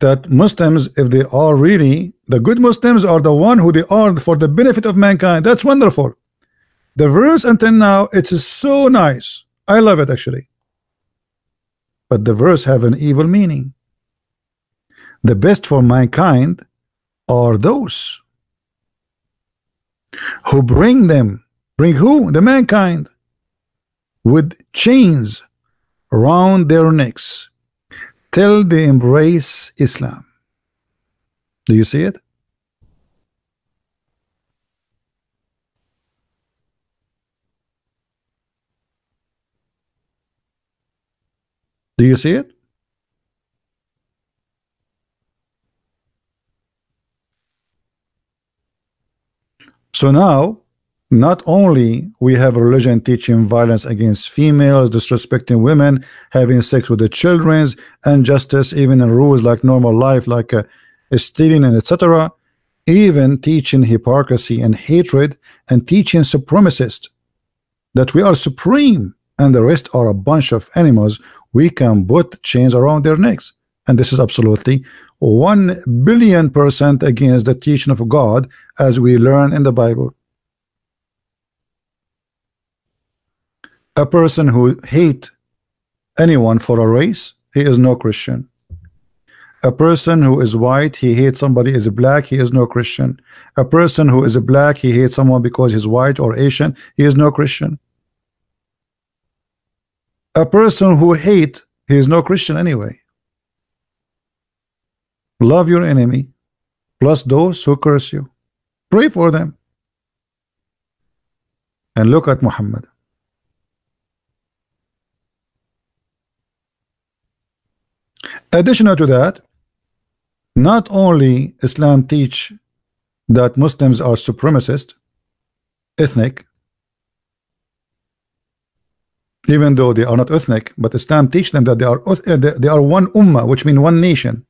Speaker 1: that Muslims, if they are really the good Muslims, are the one who they are for the benefit of mankind. That's wonderful. The verse until now, it is so nice. I love it actually. But the verse have an evil meaning. The best for mankind are those who bring them, bring who? The mankind with chains around their necks till they embrace Islam. Do you see it? Do you see it? So now not only we have religion teaching violence against females, disrespecting women, having sex with the children's, injustice, even in rules like normal life, like uh, stealing and etc. Even teaching hypocrisy and hatred, and teaching supremacists that we are supreme and the rest are a bunch of animals. We can put chains around their necks, and this is absolutely one billion percent against the teaching of God, as we learn in the Bible. a person who hate anyone for a race he is no Christian. A person who is white he hates somebody is black he is no Christian. A person who is a black he hates someone because he's white or Asian he is no Christian a person who hate he is no Christian anyway. Love your enemy plus those who curse you. Pray for them. And look at Muhammad. Additional to that, not only Islam teach that Muslims are supremacist, ethnic, even though they are not ethnic, but Islam teach them that they are they are one ummah, which means one nation.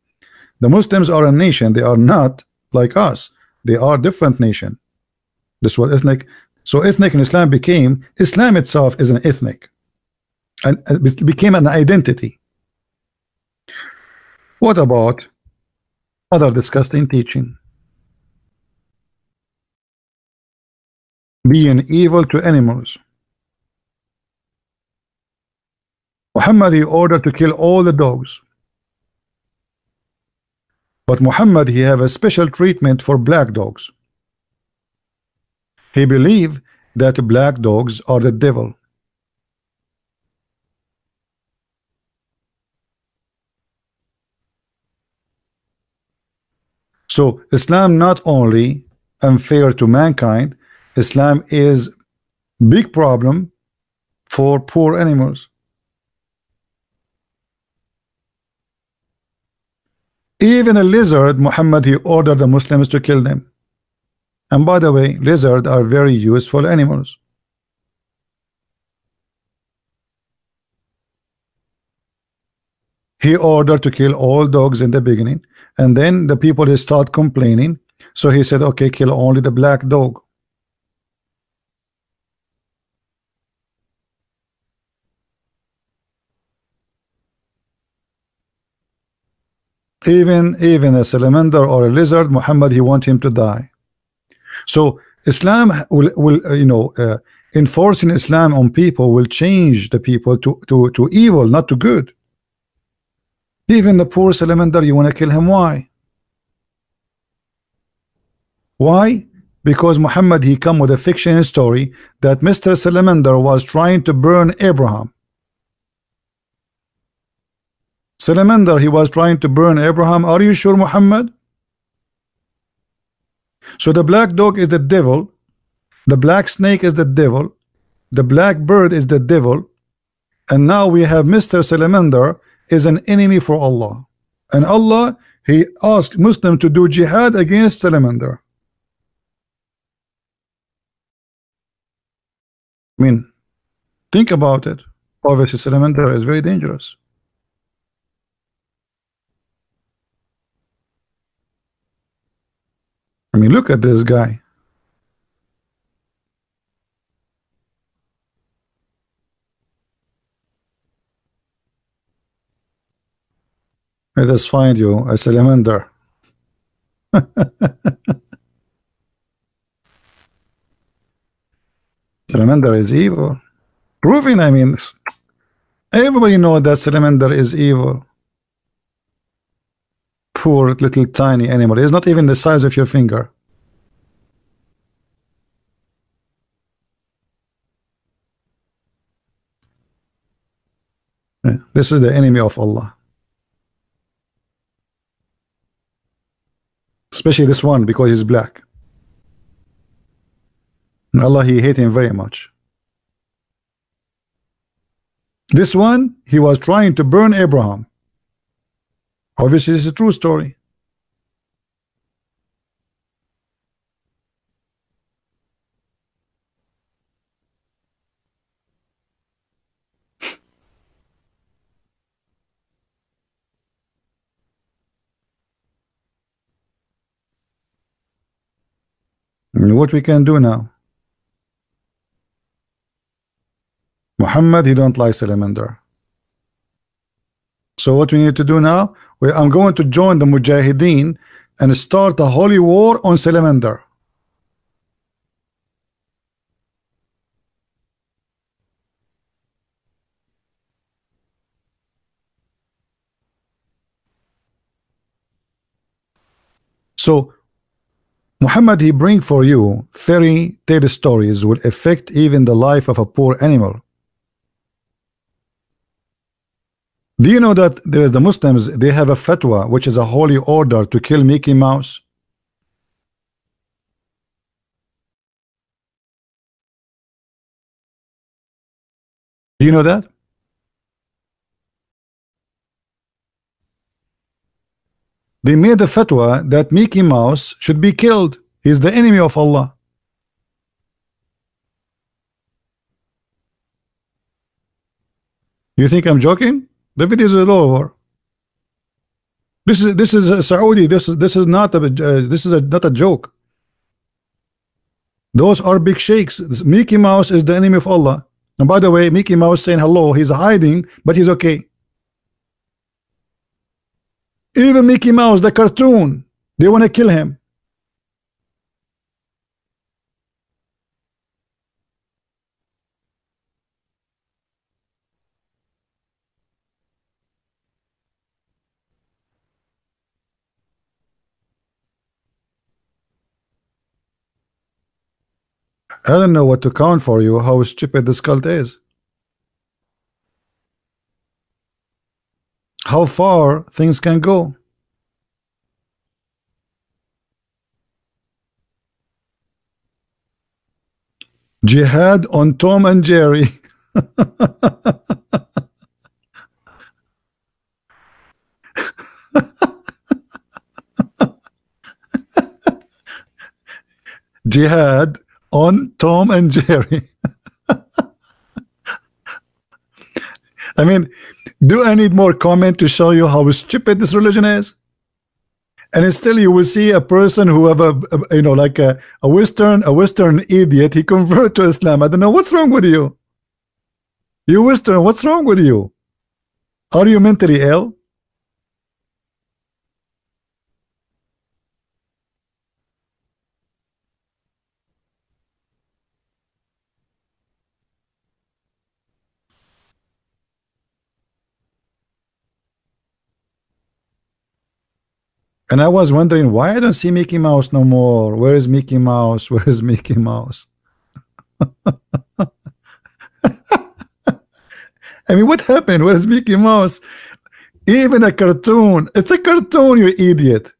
Speaker 1: The Muslims are a nation; they are not like us. They are different nation. This what ethnic. So ethnic in Islam became Islam itself is an ethnic, and it became an identity. What about other disgusting teaching? Being evil to animals. Muhammad he ordered to kill all the dogs. But Muhammad he have a special treatment for black dogs. He believe that black dogs are the devil. So Islam not only unfair to mankind, Islam is big problem for poor animals. Even a lizard, Muhammad, he ordered the Muslims to kill them. And by the way, lizards are very useful animals. He ordered to kill all dogs in the beginning, and then the people start complaining. So he said, okay, kill only the black dog. Even even a salamander or a lizard Muhammad he want him to die. So Islam will, will uh, you know uh, enforcing Islam on people will change the people to to to evil not to good. Even the poor salamander you want to kill him why? Why? Because Muhammad he come with a fiction story that Mr. Salamander was trying to burn Abraham Salamander, he was trying to burn Abraham. Are you sure, Muhammad? So the black dog is the devil. The black snake is the devil. The black bird is the devil. And now we have Mr. Salamander is an enemy for Allah. And Allah, he asked Muslim to do jihad against Salamander. I mean, think about it. Obviously, Salamander is very dangerous. I mean, look at this guy. Let us find you a salamander. [LAUGHS] salamander is evil. Proving, I mean, everybody know that salamander is evil poor little tiny animal. It's not even the size of your finger. This is the enemy of Allah. Especially this one because he's black. And Allah, he hate him very much. This one, he was trying to burn Abraham. Obviously, this is a true story. what we can do now? Muhammad, he don't like salamander. So what we need to do now? We, I'm going to join the Mujahideen and start a holy war on Salamander. So Muhammad he bring for you fairy tale stories will affect even the life of a poor animal. Do you know that there is the Muslims they have a fatwa which is a holy order to kill Mickey Mouse? Do you know that? They made a fatwa that Mickey Mouse should be killed. He's the enemy of Allah. You think I'm joking? The video is over. This is this is a Saudi. This is this is not a uh, this is a, not a joke. Those are big sheikhs. Mickey Mouse is the enemy of Allah. And by the way, Mickey Mouse saying hello, he's hiding, but he's okay. Even Mickey Mouse, the cartoon, they want to kill him. I don't know what to count for you, how stupid this cult is. How far things can go. Jihad on Tom and Jerry. [LAUGHS] Jihad on Tom and Jerry. [LAUGHS] I mean, do I need more comment to show you how stupid this religion is? And still, you will see a person who have a, a you know like a, a Western a Western idiot. He convert to Islam. I don't know what's wrong with you. You Western, what's wrong with you? Are you mentally ill? And I was wondering why I don't see Mickey Mouse no more. Where is Mickey Mouse? [LAUGHS] Where is Mickey Mouse? [LAUGHS] I mean, what happened? Where's Mickey Mouse? Even a cartoon. It's a cartoon, you idiot.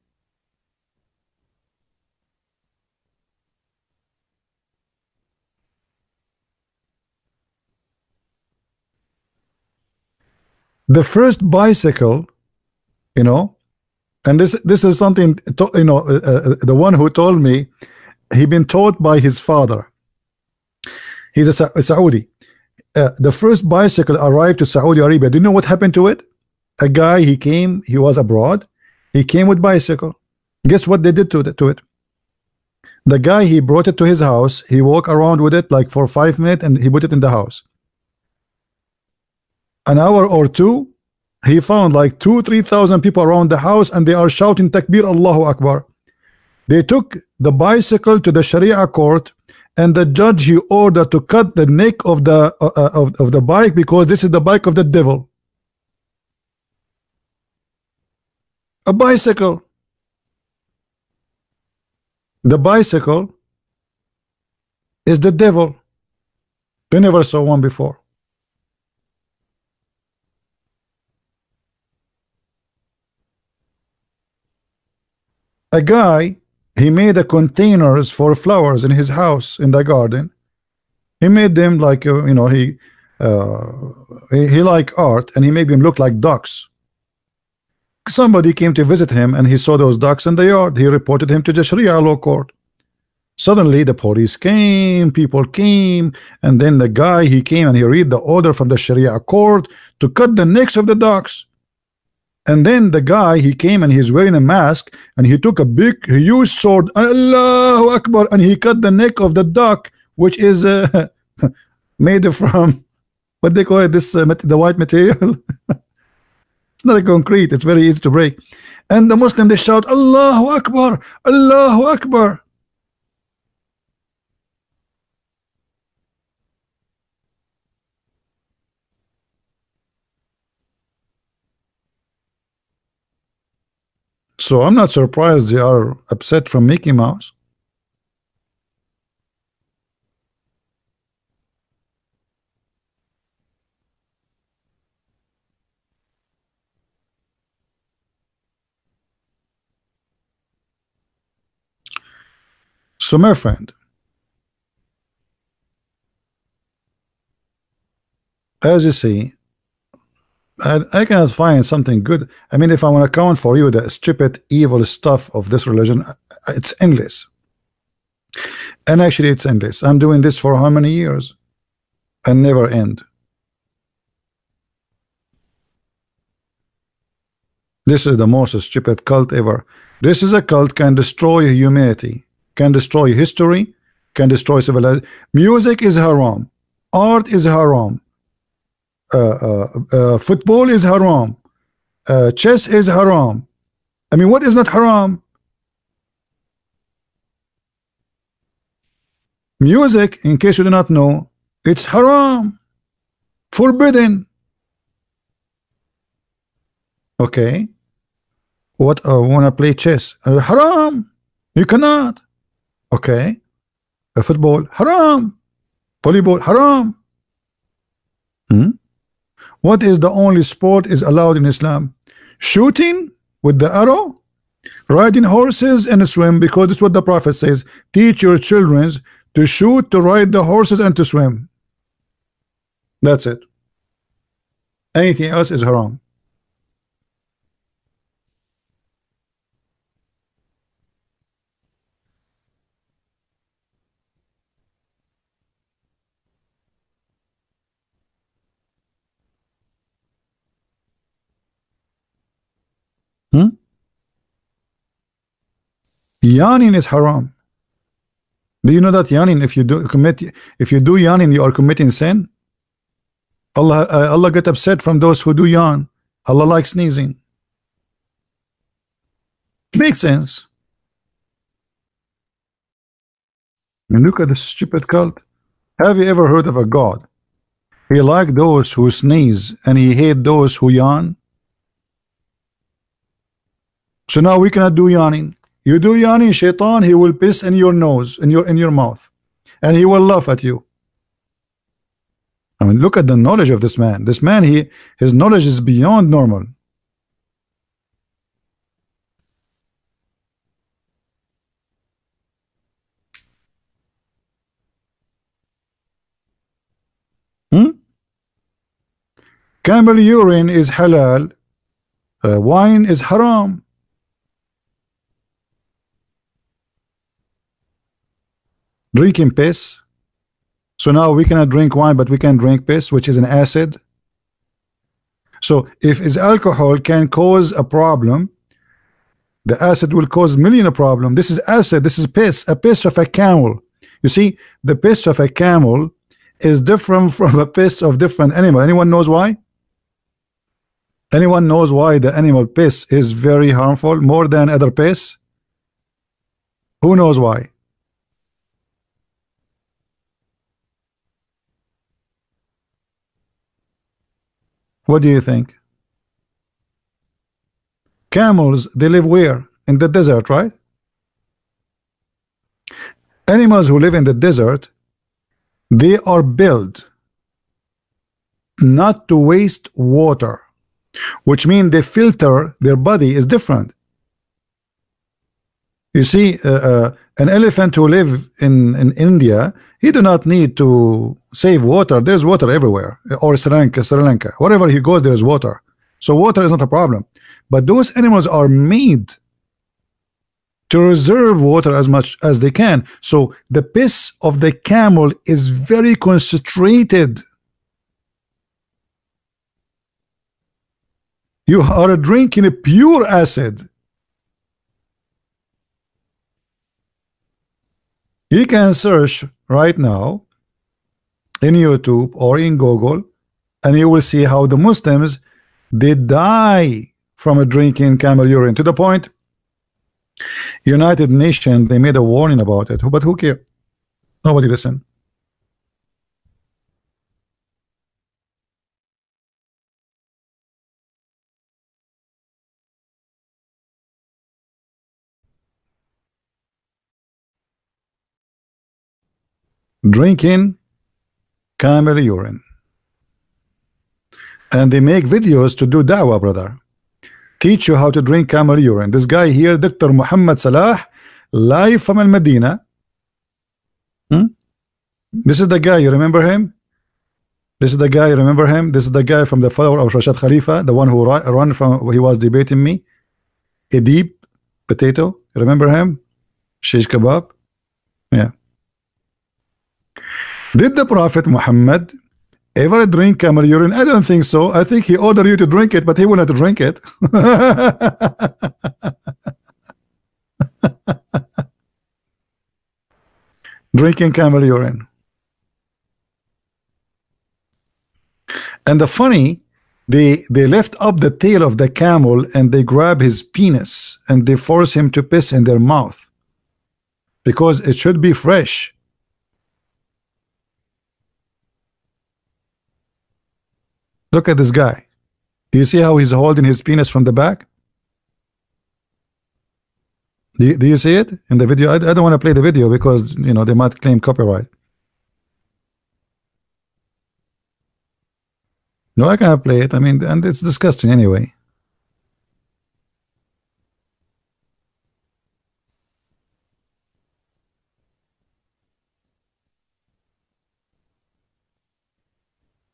Speaker 1: The first bicycle, you know, and this this is something you know uh, uh, the one who told me he been taught by his father. He's a, Sa a Saudi. Uh, the first bicycle arrived to Saudi Arabia. Do you know what happened to it? A guy he came he was abroad. He came with bicycle. Guess what they did to, to it? The guy he brought it to his house. He walked around with it like for five minutes and he put it in the house. An hour or two he found like two three thousand people around the house and they are shouting takbir Allahu Akbar. They took the bicycle to the Sharia court and the judge he ordered to cut the neck of the uh, uh, of, of the bike because this is the bike of the devil. A bicycle. The bicycle is the devil. We never saw one before a guy he made a containers for flowers in his house in the garden. He made them like uh, you know he, uh, he he like art and he made them look like ducks. Somebody came to visit him and he saw those ducks in the yard. He reported him to the Sharia law court. Suddenly the police came people came and then the guy he came and he read the order from the Sharia court to cut the necks of the ducks and then the guy he came and he's wearing a mask and he took a big huge sword Allahu Akbar and he cut the neck of the duck which is uh, [LAUGHS] made from what they call it this uh, the white material. [LAUGHS] It's not a concrete it's very easy to break. And the Muslim they shout Allahu Akbar Allahu Akbar So I'm not surprised they are upset from Mickey Mouse. So my friend, as you see, I, I cannot find something good. I mean, if I want to count for you the stupid, evil stuff of this religion, uh, uh, it's endless. And actually, it's endless. I'm doing this for how many years? And never end. This is the most stupid cult ever. This is a cult can destroy humanity, can destroy history, can destroy civilization. Music is haram. Art is haram. Uh, uh, uh, football is haram. Uh, chess is haram. I mean, what is not haram? Music, in case you do not know, it's haram. Forbidden. Okay. What uh, wanna play chess? Uh, haram. You cannot. Okay. A football, haram. Volleyball, haram. Hmm? What is the only sport is allowed in Islam? Shooting with the arrow, riding horses and swim because it's what the Prophet says. Teach your children to shoot, to ride the horses, and to swim. That's it. Anything else is haram. Hmm? Yawning is haram. Do you know that yawning, if you do commit, if you do yawning, you are committing sin? Allah, uh, Allah get upset from those who do yawn. Allah likes sneezing. Makes sense. And look at this stupid cult. Have you ever heard of a God? He like those who sneeze and he hate those who yawn. So now we cannot do yawning. You do yani, shaitan, he will piss in your nose, in your in your mouth, and he will laugh at you. I mean, look at the knowledge of this man. This man, he his knowledge is beyond normal. Hmm? Camel urine is halal. Uh, wine is haram. Drinking piss. So now we cannot drink wine but we can drink piss which is an acid. So if is alcohol can cause a problem the acid will cause million of problem. This is acid this is piss a piss of a camel. You see the piss of a camel is different from a piss of different animal. Anyone knows why? Anyone knows why the animal piss is very harmful more than other piss? Who knows why What do you think? Camels, they live where? In the desert, right? Animals who live in the desert, they are built not to waste water, which means they filter their body is different. You see, uh, uh, an elephant who live in, in India, he do not need to save water. There's water everywhere. Or Sri Lanka, Sri Lanka. Wherever he goes, there's water. So water is not a problem. But those animals are made to reserve water as much as they can. So the piss of the camel is very concentrated. You are drinking a pure acid. You can search right now in YouTube or in Google and you will see how the Muslims they die from a drinking camel urine to the point United Nations they made a warning about it. But who care nobody listen drinking camel urine. And they make videos to do dawah brother. Teach you how to drink camel urine. This guy here Dr. Muhammad Salah live from Al Medina hmm? this is the guy you remember him? This is the guy you remember him? This is the guy from the follower of Rashad Khalifa the one who run from he was debating me. Edip potato remember him? Shish kebab yeah did the Prophet Muhammad ever drink camel urine? I don't think so. I think he ordered you to drink it, but he will not drink it. [LAUGHS] drinking camel urine. And the funny, they they lift up the tail of the camel and they grab his penis and they force him to piss in their mouth because it should be fresh. Look at this guy. Do you see how he's holding his penis from the back? Do you, do you see it in the video? I, I don't want to play the video because you know they might claim copyright. No, I can't play it. I mean, and it's disgusting anyway.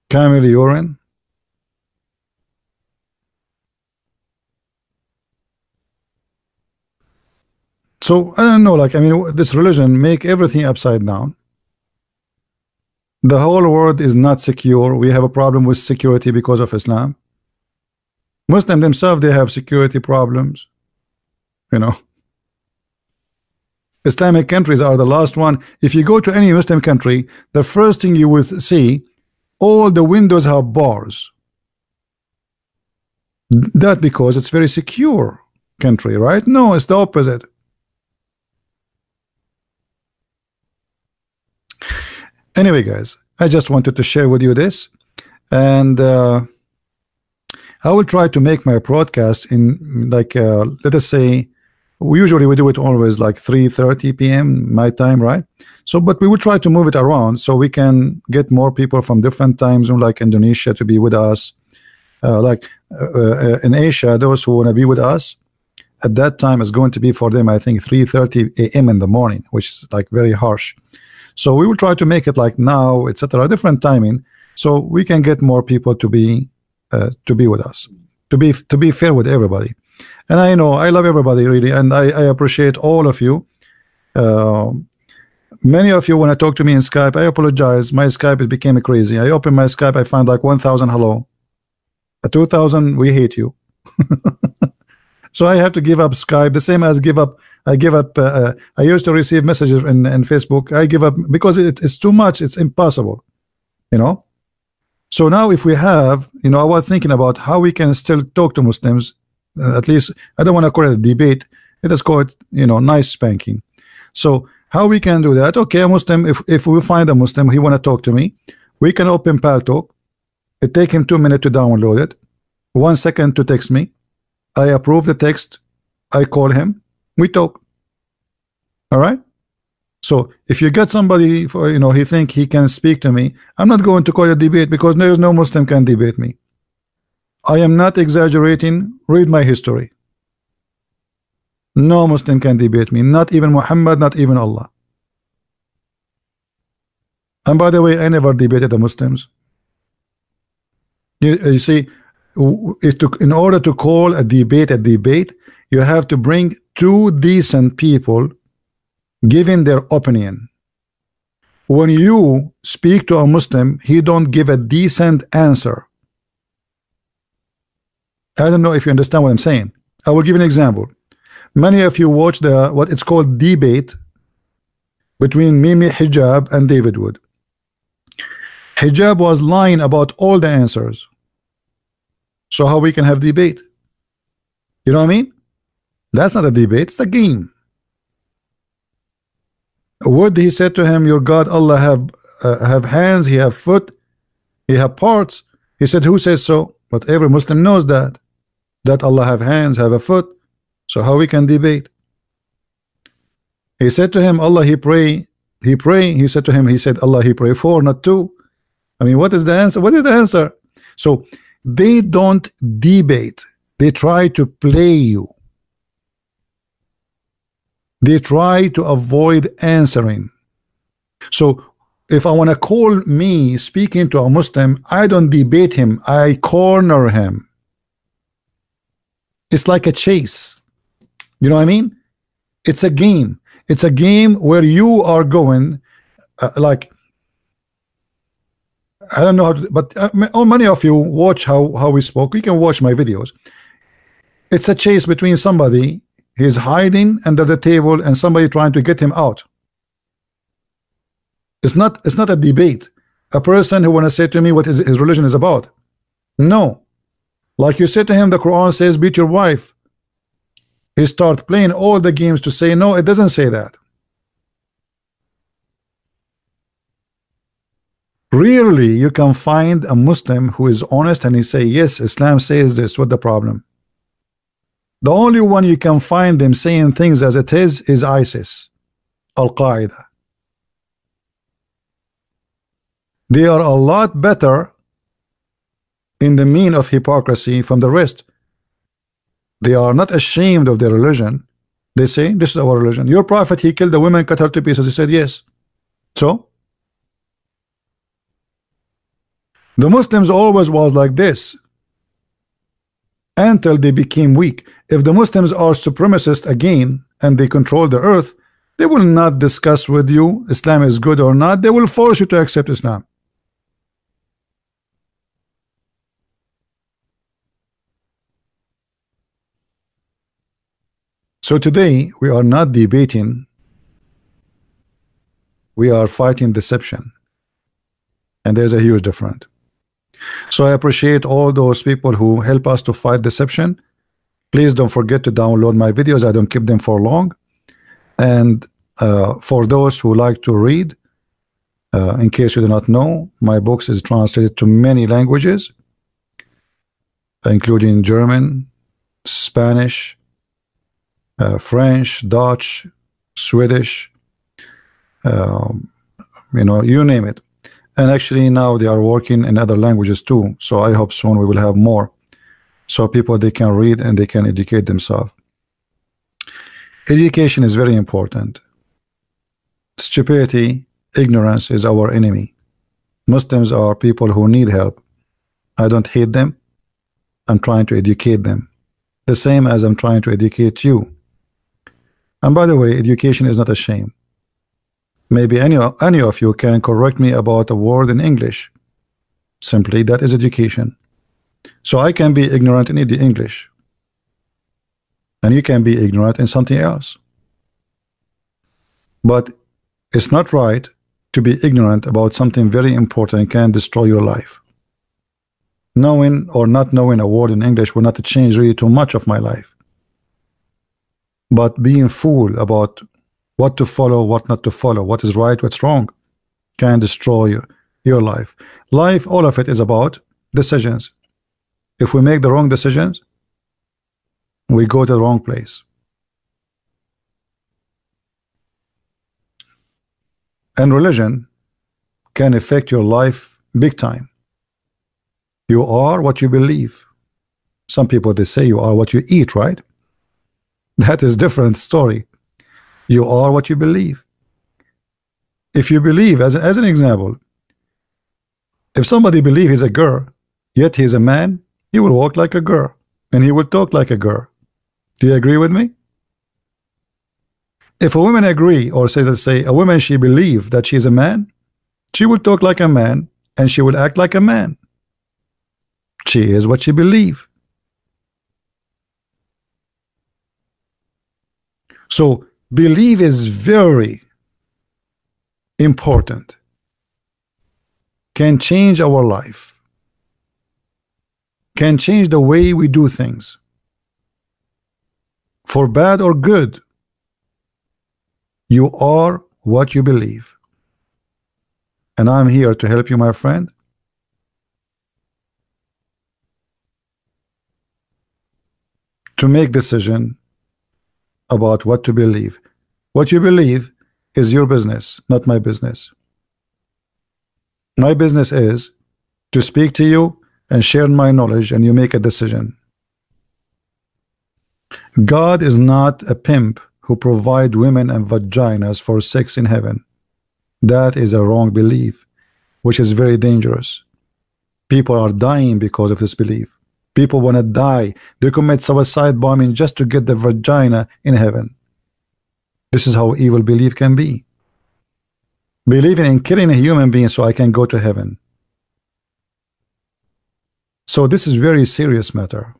Speaker 1: Camel urine. So I don't know, like I mean, this religion make everything upside down. The whole world is not secure. We have a problem with security because of Islam. Muslim themselves, they have security problems. You know. Islamic countries are the last one. If you go to any Muslim country, the first thing you will see, all the windows have bars. That because it's very secure country, right? No, it's the opposite. Anyway guys I just wanted to share with you this and uh, I will try to make my broadcast in like uh, let us say we usually we do it always like 3:30 p.m. my time right so but we will try to move it around so we can get more people from different times, like Indonesia to be with us uh, like uh, uh, in Asia those who want to be with us at that time is going to be for them I think 3:30 a.m. in the morning which is like very harsh so we will try to make it like now, etc. Different timing, so we can get more people to be uh, to be with us, to be to be fair with everybody. And I know I love everybody really, and I, I appreciate all of you. Uh, many of you when I talk to me in Skype, I apologize. My Skype it became crazy. I open my Skype, I find like 1,000 hello, a 2,000 we hate you. [LAUGHS] so I have to give up Skype the same as give up I give up uh, uh, I used to receive messages in, in Facebook. I give up because it, it's too much it's impossible you know? So now if we have you know I was thinking about how we can still talk to Muslims uh, at least I don't want to call it a debate let us call it you know nice spanking. So how we can do that? Okay a Muslim if, if we find a Muslim he want to talk to me we can open Paltalk it take him two minutes to download it one second to text me. I approve the text I call him we talk. All right? So if you get somebody for you know he think he can speak to me I'm not going to call a debate because there is no Muslim can debate me. I am not exaggerating. Read my history. No Muslim can debate me. Not even Muhammad not even Allah. And by the way I never debated the Muslims. You, you see to, in order to call a debate a debate you have to bring two decent people giving their opinion. When you speak to a Muslim he don't give a decent answer. I don't know if you understand what I'm saying. I will give an example. Many of you watch the what it's called debate between Mimi Hijab and David Wood. Hijab was lying about all the answers. So how we can have debate? You know what I mean? That's not a debate, it's a game. Wood he said to him, Your God Allah have uh, have hands, he have foot, he have parts. He said, Who says so? But every Muslim knows that. That Allah have hands, have a foot. So how we can debate? He said to him, Allah he pray, he pray. He said to him, he said, Allah he pray for, not two. I mean, what is the answer? What is the answer? So they don't debate they try to play you they try to avoid answering. So if I want to call me speaking to a Muslim I don't debate him I corner him. It's like a chase. You know what I mean? It's a game. It's a game where you are going uh, like I don't know how to, but uh, oh, many of you watch how how we spoke. You can watch my videos. It's a chase between somebody he's hiding under the table and somebody trying to get him out. It's not it's not a debate. A person who want to say to me what is his religion is about. No. Like you said to him, the Quran says beat your wife. He start playing all the games to say no, it doesn't say that. Rarely you can find a Muslim who is honest and he say yes Islam says this what the problem the only one you can find them saying things as it is is ISIS Al-Qaeda. They are a lot better in the mean of hypocrisy from the rest. They are not ashamed of their religion. They say this is our religion. Your prophet he killed the women cut her to pieces. He said yes. So The Muslims always was like this until they became weak. If the Muslims are supremacist again and they control the earth, they will not discuss with you Islam is good or not. They will force you to accept Islam. So today we are not debating, we are fighting deception. And there's a huge difference. So I appreciate all those people who help us to fight deception. Please don't forget to download my videos. I don't keep them for long. And uh, for those who like to read, uh, in case you do not know, my books is translated to many languages, including German, Spanish, uh, French, Dutch, Swedish, um, you know, you name it and actually now they are working in other languages too. So I hope soon we will have more. So people they can read and they can educate themselves. Education is very important. Stupidity ignorance is our enemy. Muslims are people who need help. I don't hate them. I'm trying to educate them. The same as I'm trying to educate you. And by the way education is not a shame Maybe any, any of you can correct me about a word in English. Simply, that is education. So I can be ignorant in the English. And you can be ignorant in something else. But it's not right to be ignorant about something very important can destroy your life. Knowing or not knowing a word in English will not change really too much of my life. But being fool about what to follow, what not to follow, what is right, what's wrong, can destroy your, life. Life, all of it is about decisions. If we make the wrong decisions, we go to the wrong place. And religion can affect your life big time. You are what you believe. Some people they say you are what you eat, right? [LAUGHS] That is different story. You are what you believe. If you believe, as, as an example, if somebody believe he's a girl, yet he's a man, he will walk like a girl and he will talk like a girl. Do you agree with me? If a woman agree, or say let's say a woman she believe that she is a man, she will talk like a man and she will act like a man. She is what she believe. So Belief is very important. Can change our life. Can change the way we do things. For bad or good. You are what you believe. And I'm here to help you, my friend. To make decision about what to believe. What you believe is your business, not my business. My business is to speak to you and share my knowledge and you make a decision. God is not a pimp who provide women and vaginas for sex in heaven. That is a wrong belief, which is very dangerous. People are dying because of this belief. People want to die. They commit suicide bombing just to get the vagina in heaven. This is how evil belief can be. Believing in killing a human being so I can go to heaven. So this is very serious matter.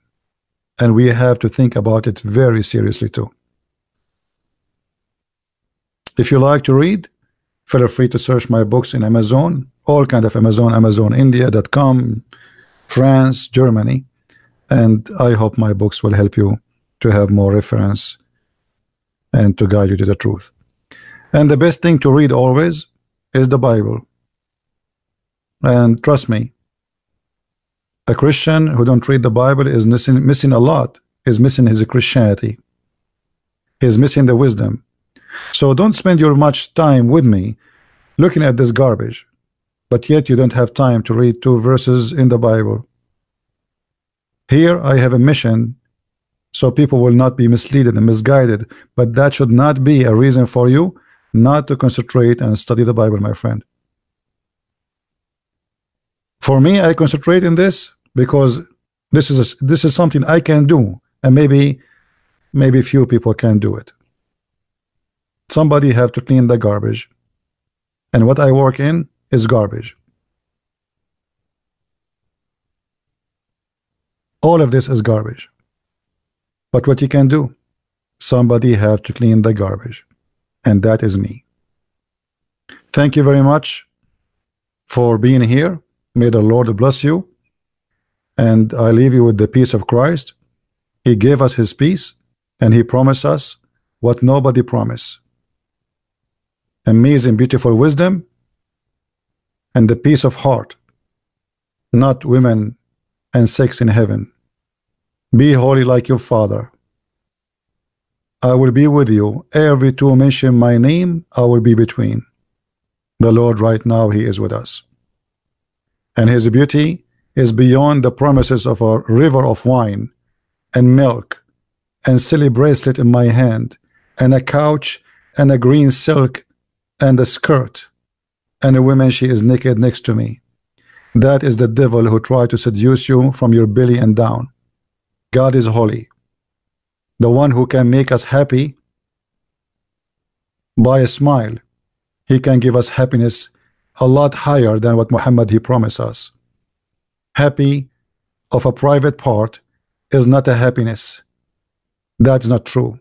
Speaker 1: And we have to think about it very seriously too. If you like to read, feel free to search my books in Amazon all kind of Amazon Amazon India.com France Germany and I hope my books will help you to have more reference and to guide you to the truth. And the best thing to read always is the Bible. And trust me a Christian who don't read the Bible is missing missing a lot is missing his Christianity he's missing the wisdom. So don't spend your much time with me looking at this garbage but yet you don't have time to read two verses in the Bible here I have a mission so people will not be misled and misguided but that should not be a reason for you not to concentrate and study the Bible my friend. For me I concentrate in this because this is a, this is something I can do and maybe maybe few people can do it. Somebody have to clean the garbage and what I work in is garbage all of this is garbage. But what you can do somebody have to clean the garbage. And that is me. Thank you very much for being here. May the Lord bless you. And I leave you with the peace of Christ. He gave us his peace and he promised us what nobody promised. Amazing beautiful wisdom and the peace of heart not women and sex in heaven be holy like your father. I will be with you. Every two mention my name I will be between. The Lord right now he is with us. And his beauty is beyond the promises of a river of wine and milk and silly bracelet in my hand and a couch and a green silk and a skirt and a woman she is naked next to me. That is the devil who tried to seduce you from your belly and down God is holy. The one who can make us happy by a smile he can give us happiness a lot higher than what Muhammad he promised us. Happy of a private part is not a happiness. That is not true.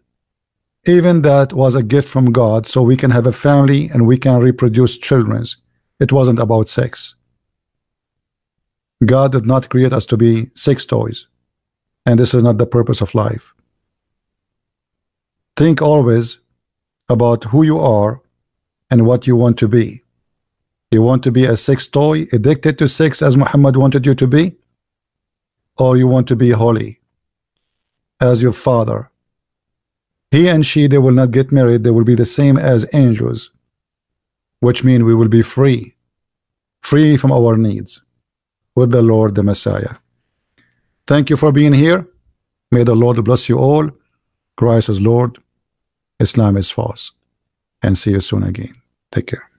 Speaker 1: Even that was a gift from God so we can have a family and we can reproduce children's it wasn't about sex. God did not create us to be sex toys and this is not the purpose of life. Think always about who you are and what you want to be. You want to be a sex toy addicted to sex as Muhammad wanted you to be? Or you want to be holy as your father? He and she they will not get married. They will be the same as angels which mean we will be free free from our needs with the Lord the Messiah thank you for being here. May the Lord bless you all. Christ is Lord. Islam is false. And see you soon again. Take care